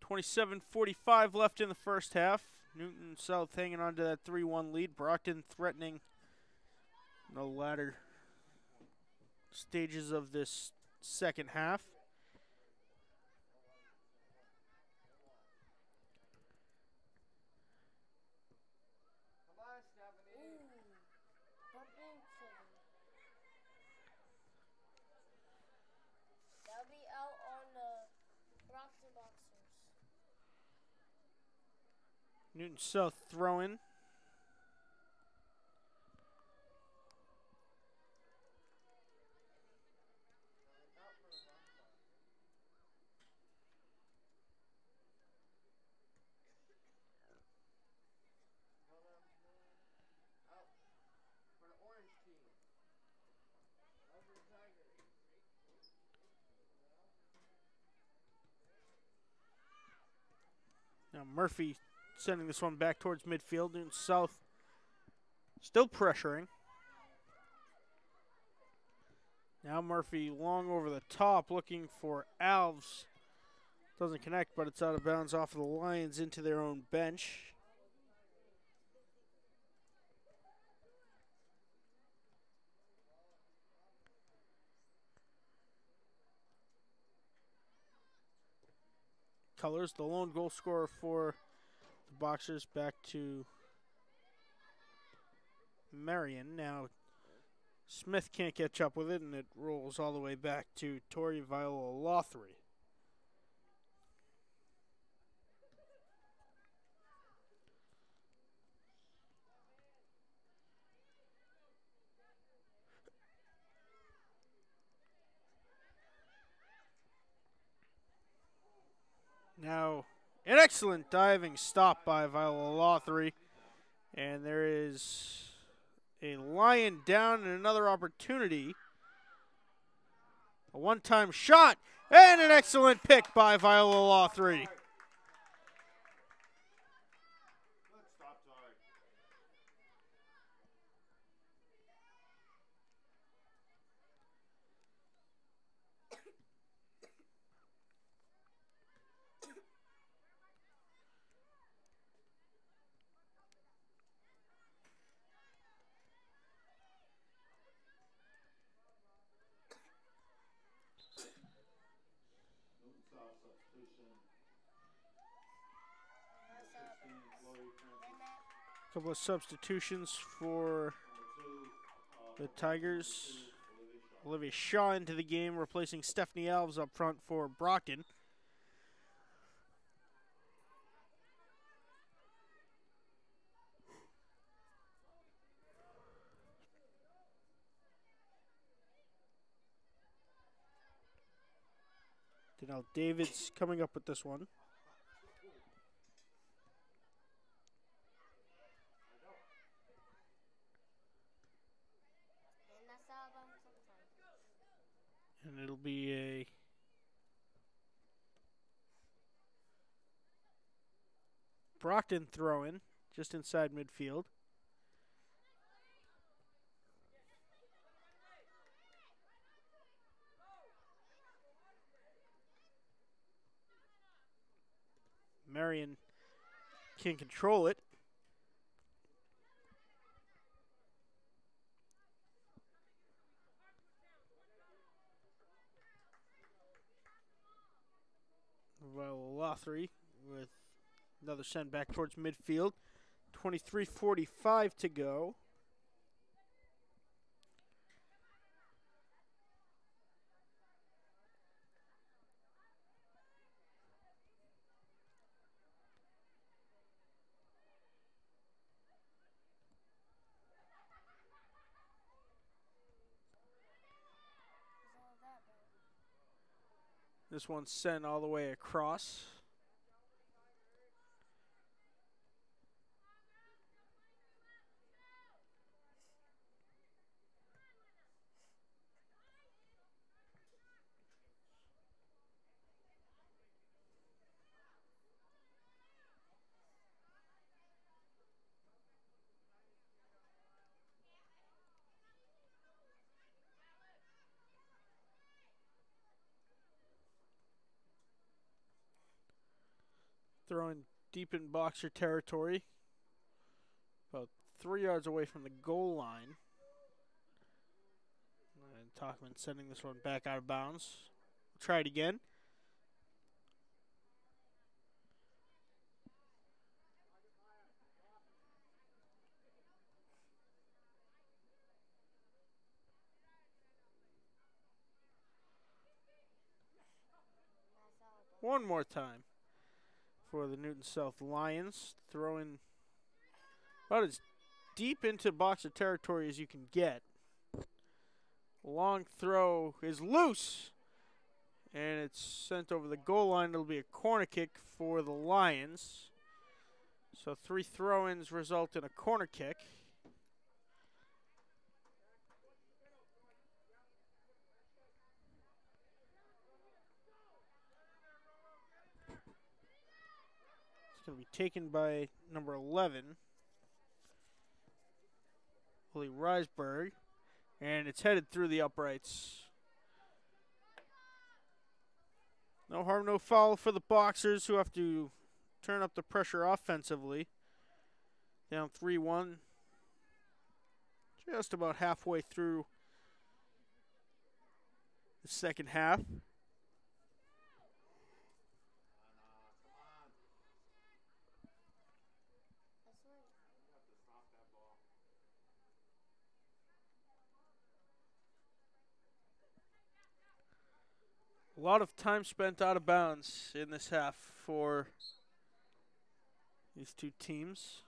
Twenty-seven forty-five left in the first half. Newton South hanging on to that 3-1 lead. Brockton threatening the latter stages of this second half. Newton South throwing. Murphy sending this one back towards midfield. Newton South still pressuring. Now Murphy long over the top looking for Alves. Doesn't connect, but it's out of bounds off of the Lions into their own bench. Colors, the lone goal scorer for Boxers, back to Marion. Now Smith can't catch up with it, and it rolls all the way back to Tori Viola Lothry. Now, an excellent diving stop by Viola Lothry. And there is a lion down and another opportunity. A one time shot and an excellent pick by Viola Lothry. Couple of substitutions for the Tigers. Olivia Shaw into the game, replacing Stephanie Alves up front for Brockton. Danelle Davids coming up with this one. And it'll be a Brockton throw in just inside midfield. Marion can control it. Lothry with another send back towards midfield. 23.45 to go. This one's sent all the way across. Throwing deep in boxer territory, about three yards away from the goal line. And Talkman sending this one back out of bounds. We'll try it again. One more time for the Newton South Lions, throwing about as deep into Boxer territory as you can get. Long throw is loose, and it's sent over the goal line. It'll be a corner kick for the Lions. So three throw-ins result in a corner kick. Going to be taken by number 11, Willie Reisberg, and it's headed through the uprights. No harm, no foul for the Boxers who have to turn up the pressure offensively. Down 3 1. Just about halfway through the second half. A lot of time spent out of bounds in this half for these two teams.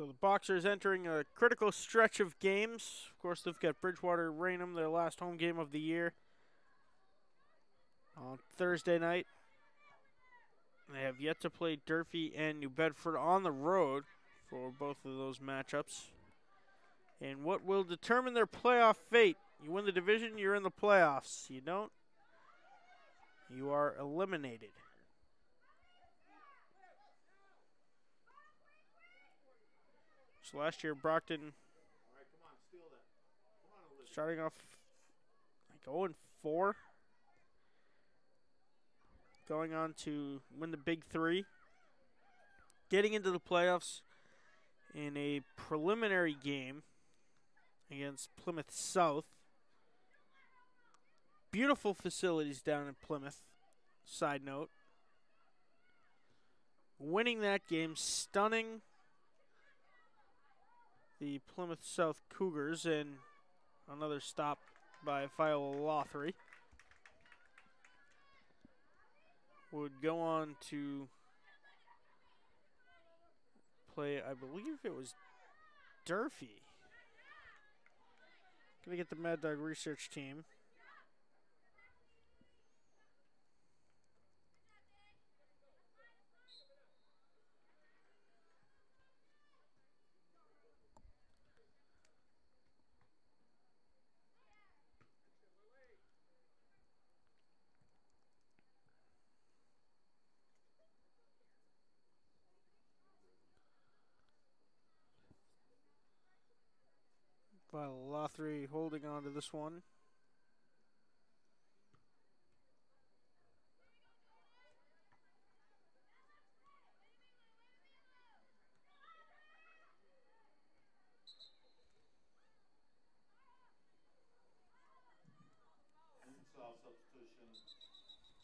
So the Boxers entering a critical stretch of games. Of course, they've got Bridgewater Raynham, their last home game of the year, on Thursday night. They have yet to play Durfee and New Bedford on the road for both of those matchups. And what will determine their playoff fate? You win the division, you're in the playoffs. You don't, you are eliminated. So last year, Brockton starting off like 0 and 4, going on to win the Big Three, getting into the playoffs in a preliminary game against Plymouth South. Beautiful facilities down in Plymouth. Side note. Winning that game, stunning the Plymouth South Cougars and another stop by Viola Lothry. Would go on to play, I believe it was Durfee. Gonna get the Mad Dog research team. Lothry holding on to this one. substitution.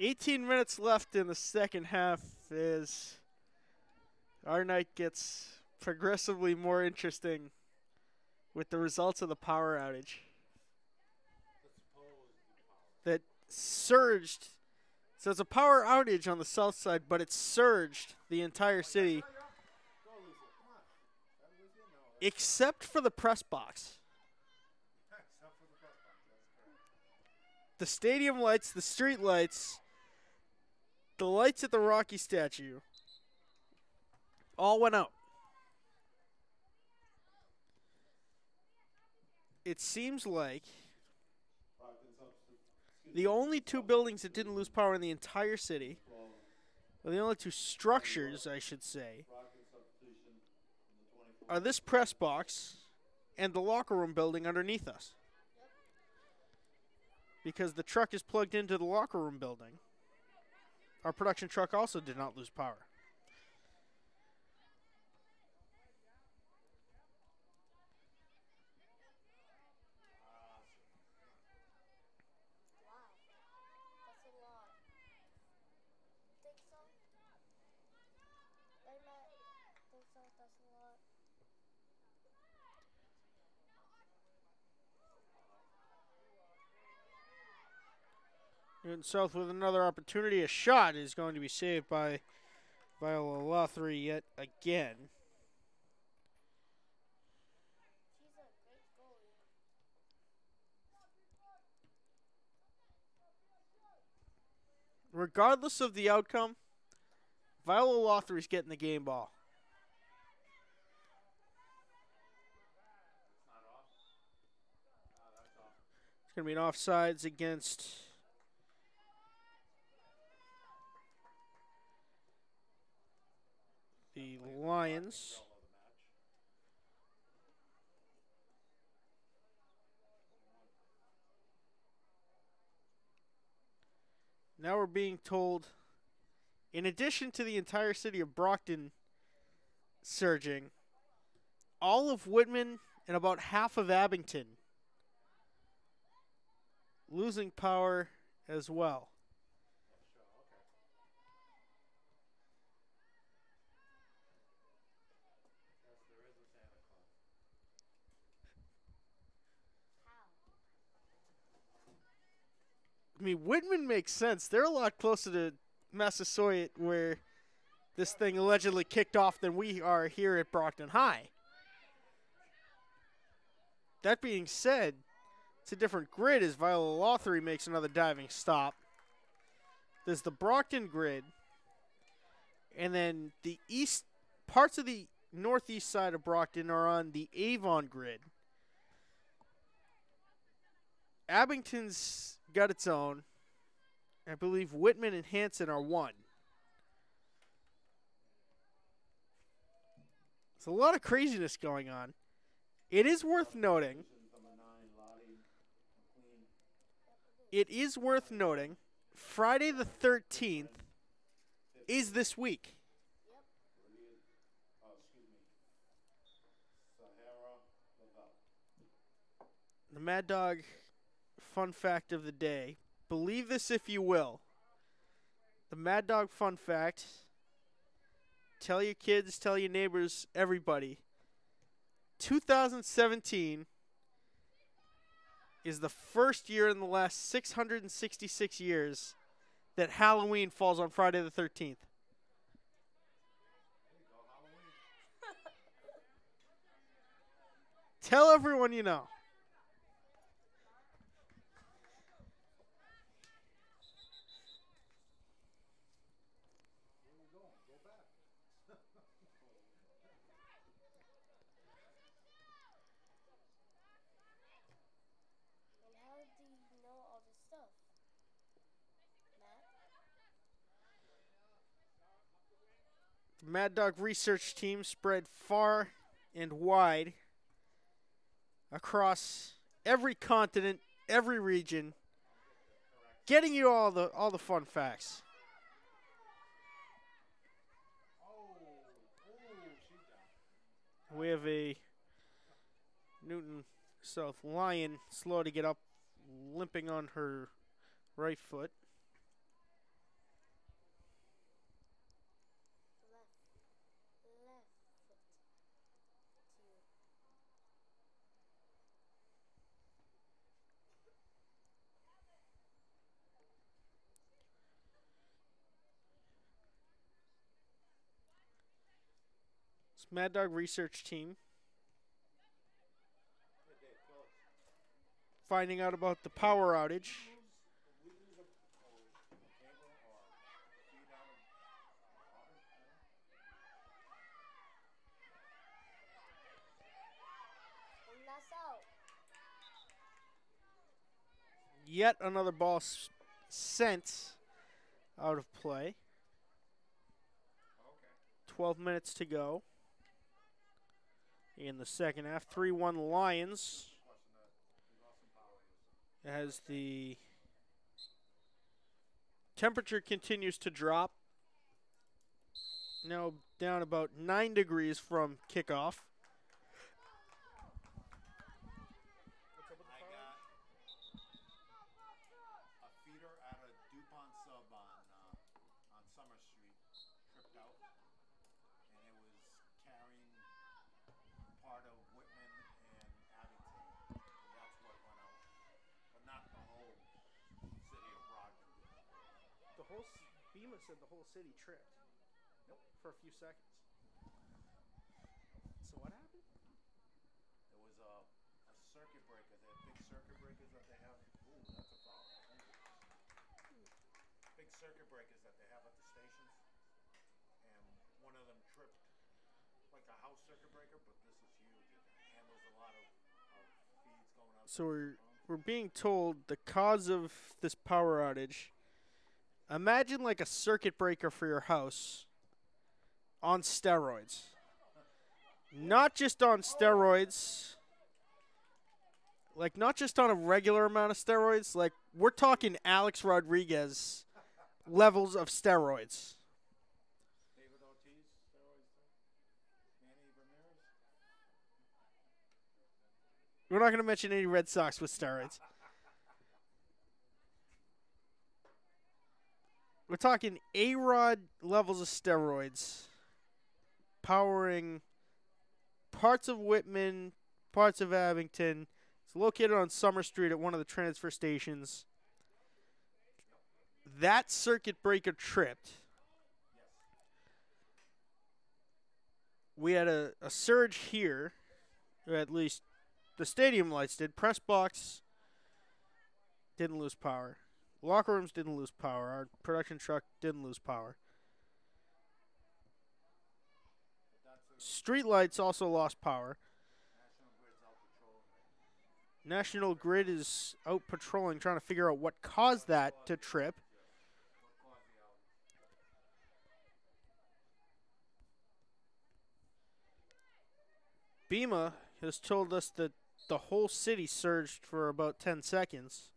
18 minutes left in the second half as our night gets progressively more interesting with the results of the power outage that surged. So it's a power outage on the south side, but it surged the entire city except for the press box. The stadium lights, the street lights, the lights at the Rocky statue all went out. It seems like the only two buildings that didn't lose power in the entire city, or the only two structures, I should say, are this press box and the locker room building underneath us. Because the truck is plugged into the locker room building. Our production truck also did not lose power. Newton South with another opportunity. A shot is going to be saved by Viola Lothry yet again. Regardless of the outcome, Viola Lothry's getting the game ball. It's going to be an offsides against the Lions. Now we're being told, in addition to the entire city of Brockton surging, all of Whitman and about half of Abington losing power as well. I mean, Whitman makes sense. They're a lot closer to Massasoit, where this thing allegedly kicked off, than we are here at Brockton High. That being said, it's a different grid as Viola Lothry makes another diving stop. There's the Brockton grid, and then the east parts of the northeast side of Brockton are on the Avon grid. Abington's got its own. I believe Whitman and Hanson are one. There's a lot of craziness going on. It is worth noting. It is worth noting. Friday the 13th is this week. The Mad Dog fun fact of the day. Believe this if you will. The Mad Dog fun fact. Tell your kids, tell your neighbors, everybody. 2017 is the first year in the last 666 years that Halloween falls on Friday the 13th. Tell everyone you know. And how do you know all this stuff? Matt? The Mad Dog research team spread far and wide across every continent, every region, getting you all the all the fun facts. We have a Newton South Lion slow to get up, limping on her right foot. Mad Dog research team finding out about the power outage. Yet another ball sent out of play. 12 minutes to go in the second half. 3 1 Lions as the temperature continues to drop. Now down about 9 degrees from kickoff. a feeder at a DuPont sub on uh, on Summer Street tripped out, and it was carrying part of Whitman and Abington. And that's what went out, but not the whole city of Brockton. whole c- Bema said the whole city tripped. Nope. For a few seconds. So what happened? There was a, a circuit breaker. They have big circuit breakers that they have. Ooh, that's a foul. Big circuit breakers that they have at the stations. And one of them tripped like a house circuit breaker, but this is huge. It handles a lot of, of feeds going out. So we're we're being told the cause of this power outage. Imagine like a circuit breaker for your house on steroids. Not just on steroids. Like not just on a regular amount of steroids, like we're talking Alex Rodriguez levels of steroids. David Ortiz, steroids. Manny Ramirez. We're not going to mention any Red Sox with steroids. We're talking A Rod levels of steroids powering parts of Whitman, parts of Abington. It's located on Summer Street at one of the transfer stations. That circuit breaker tripped. We had a, a surge here, at least the stadium lights did. Press box didn't lose power. Locker rooms didn't lose power. Our production truck didn't lose power. Street lights also lost power. National Grid is out patrolling, trying to figure out what caused that to trip. Bema has told us that the whole city surged for about 10 seconds.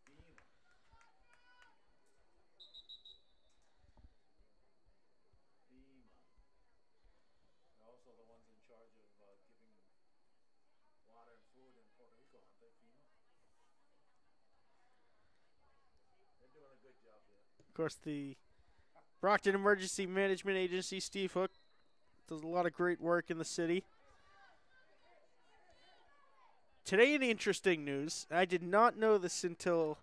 They're also the ones in charge of uh, giving water and food in Puerto Rico, aren't they, FEMA? They're doing a good job there. Of course, the Brockton Emergency Management Agency, Steve Hook, does a lot of great work in the city. Today, in interesting news, I did not know this until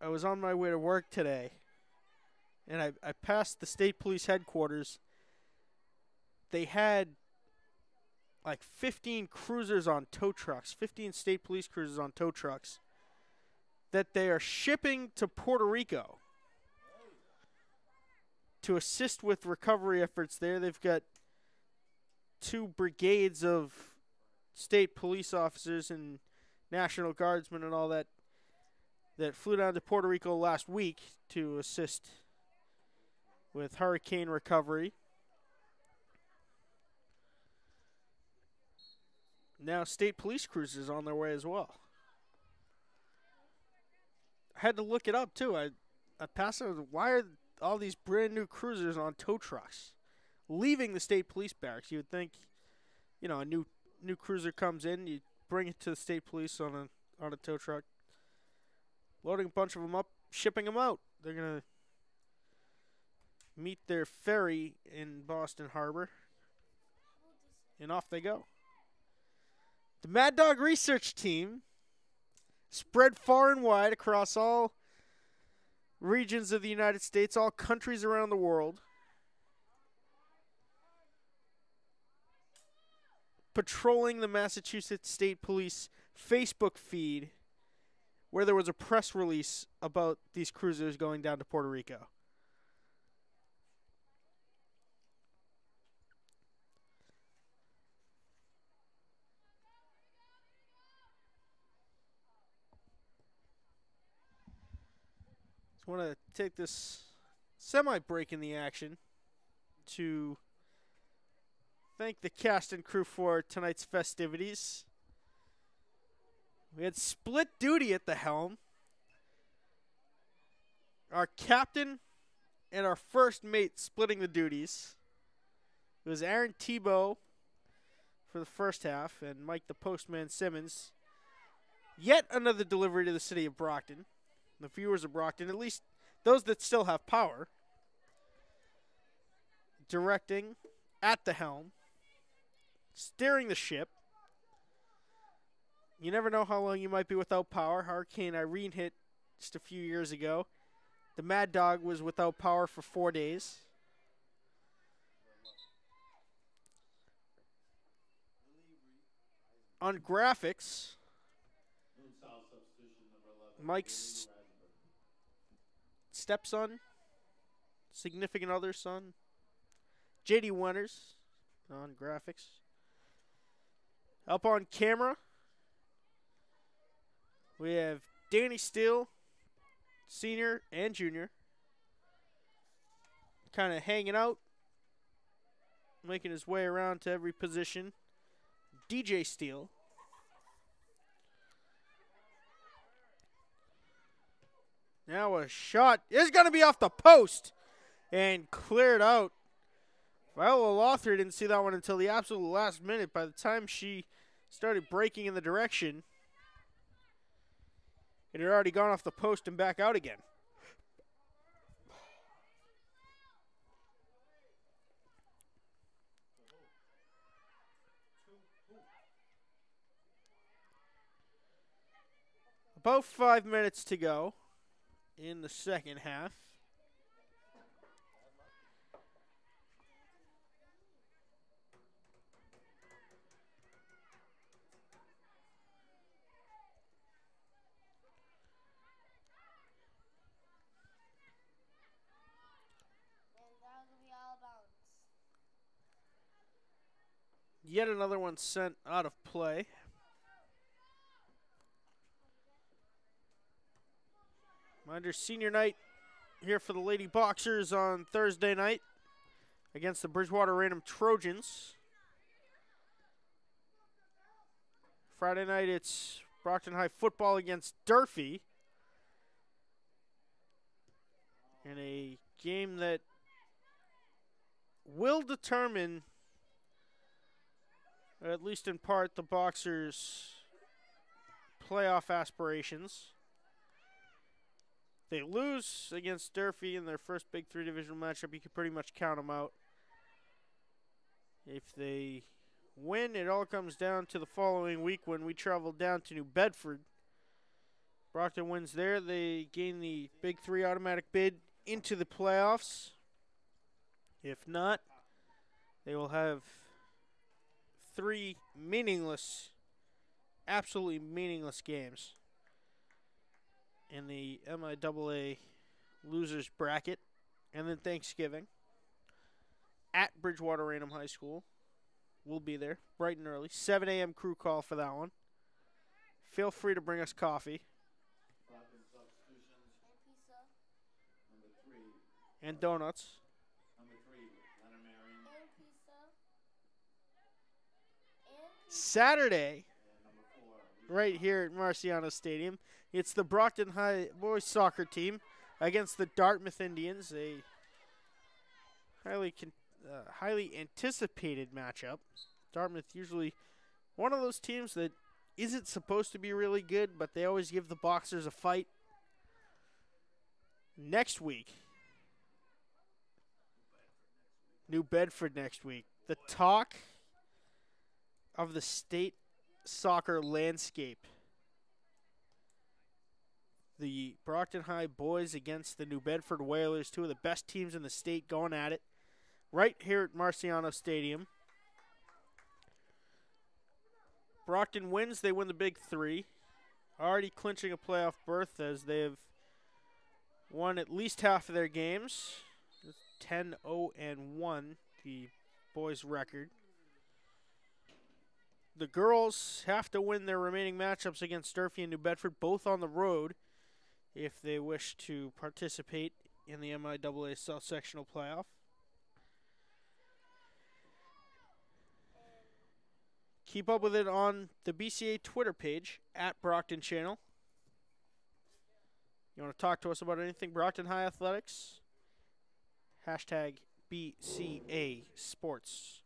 I was on my way to work today. And I, I passed the state police headquarters. They had like 15 cruisers on tow trucks, 15 state police cruisers on tow trucks that they are shipping to Puerto Rico to assist with recovery efforts there. They've got two brigades of state police officers and National Guardsmen and all that that flew down to Puerto Rico last week to assist with hurricane recovery. Now, state police cruisers on their way as well. Had to look it up too. I, I passed it. Why are all these brand new cruisers on tow trucks leaving the state police barracks? You would think, you know, a new new cruiser comes in, you bring it to the state police on a on a tow truck, loading a bunch of them up, shipping them out. They're gonna meet their ferry in Boston Harbor, and off they go. The Mad Dog Research Team, spread far and wide across all regions of the United States, all countries around the world, patrolling the Massachusetts State Police Facebook feed where there was a press release about these cruisers going down to Puerto Rico. Want to take this semi break in the action to thank the cast and crew for tonight's festivities. We had split duty at the helm. Our captain and our first mate splitting the duties. It was Aaron Tebow for the first half and Mike the Postman Simmons. Yet another delivery to the city of Brockton. The viewers of Brockton, at least those that still have power, directing at the helm, steering the ship. You never know how long you might be without power. Hurricane Irene hit just a few years ago. The Mad Dog was without power for four days. On graphics, Mike's stepson, significant other son, JD Winters on graphics. Up on camera, we have Danny Steele, senior and junior, kind of hanging out, making his way around to every position. DJ Steele. Now a shot is going to be off the post and cleared out. Viola Lothry didn't see that one until the absolute last minute. By the time she started breaking in the direction, it had already gone off the post and back out again. About five minutes to go in the second half. Yet another one sent out of play. Under senior night here for the Lady Boxers on Thursday night against the Bridgewater Raynham Trojans. Friday night it's Brockton High football against Durfee. In a game that will determine, at least in part, the Boxers' playoff aspirations. They lose against Durfee in their first Big Three divisional matchup. You can pretty much count them out. If they win, it all comes down to the following week when we travel down to New Bedford. Brockton wins there. They gain the Big Three automatic bid into the playoffs. If not, they will have three meaningless, absolutely meaningless games in the MIAA losers bracket, and then Thanksgiving at Bridgewater Raynham High School. We'll be there bright and early. 7 a.m. crew call for that one. Feel free to bring us coffee. And donuts. Saturday, right here at Marciano Stadium, it's the Brockton High boys soccer team against the Dartmouth Indians, a highly uh, highly anticipated matchup. Dartmouth usually one of those teams that isn't supposed to be really good, but they always give the Boxers a fight. Next week, New Bedford next week. The talk of the state soccer landscape the Brockton High boys against the New Bedford Whalers, two of the best teams in the state going at it right here at Marciano Stadium. Brockton wins, they win the big three. Already clinching a playoff berth as they've won at least half of their games. 10 0 and 1, the boys' record. The girls have to win their remaining matchups against Durfee and New Bedford, both on the road if they wish to participate in the MIAA South Sectional Playoff. Keep up with it on the BCA Twitter page at Brockton Channel. You want to talk to us about anything Brockton High Athletics? Hashtag BCA Sports.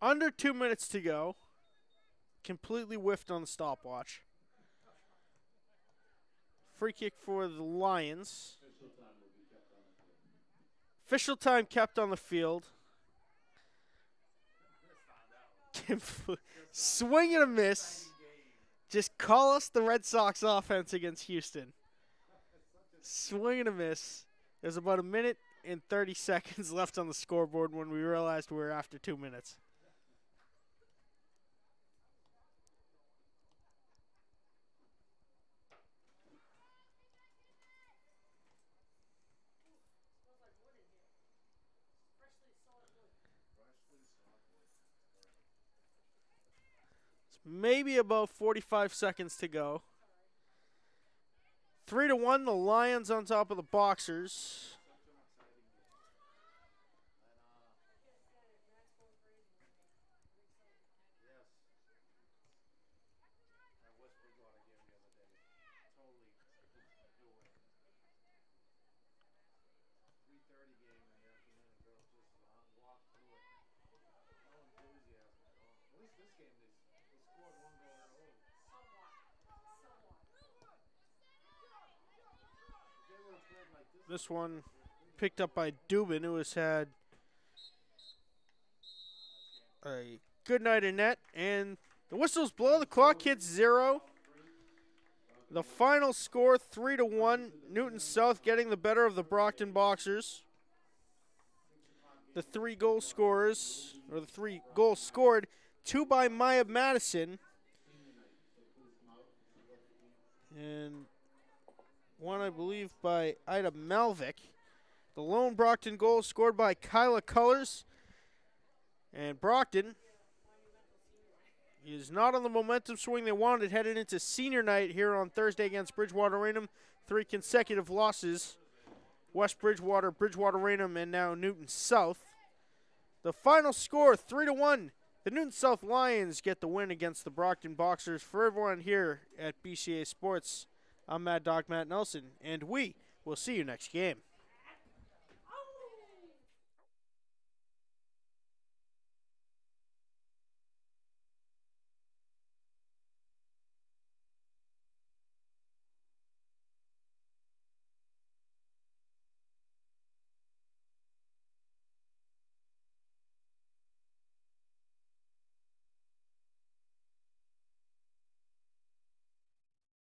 Under two minutes to go. Completely whiffed on the stopwatch. Free kick for the Lions. Official time kept on the field. Swing and a miss. Just call us the Red Sox offense against Houston. Swing and a miss. There's about a minute and 30 seconds left on the scoreboard when we realized we were after two minutes. Maybe about 45 seconds to go. Three to one, the Lions on top of the Boxers. This one picked up by Dubin, who has had a good night in net. And the whistles blow. The clock hits zero. The final score three to one. Newton South getting the better of the Brockton Boxers. The three goal scorers, or the three goals scored, two by Maya Madison, and one, I believe, by Ida Malvik. The lone Brockton goal scored by Kyla Colors. And Brockton is not on the momentum swing they wanted headed into senior night here on Thursday against Bridgewater Raynham. Three consecutive losses. West Bridgewater, Bridgewater Raynham, and now Newton South. The final score, 3 to 1. The Newton South Lions get the win against the Brockton Boxers. For everyone here at BCA Sports, I'm Mad Dog Matt Nelson, and we will see you next game.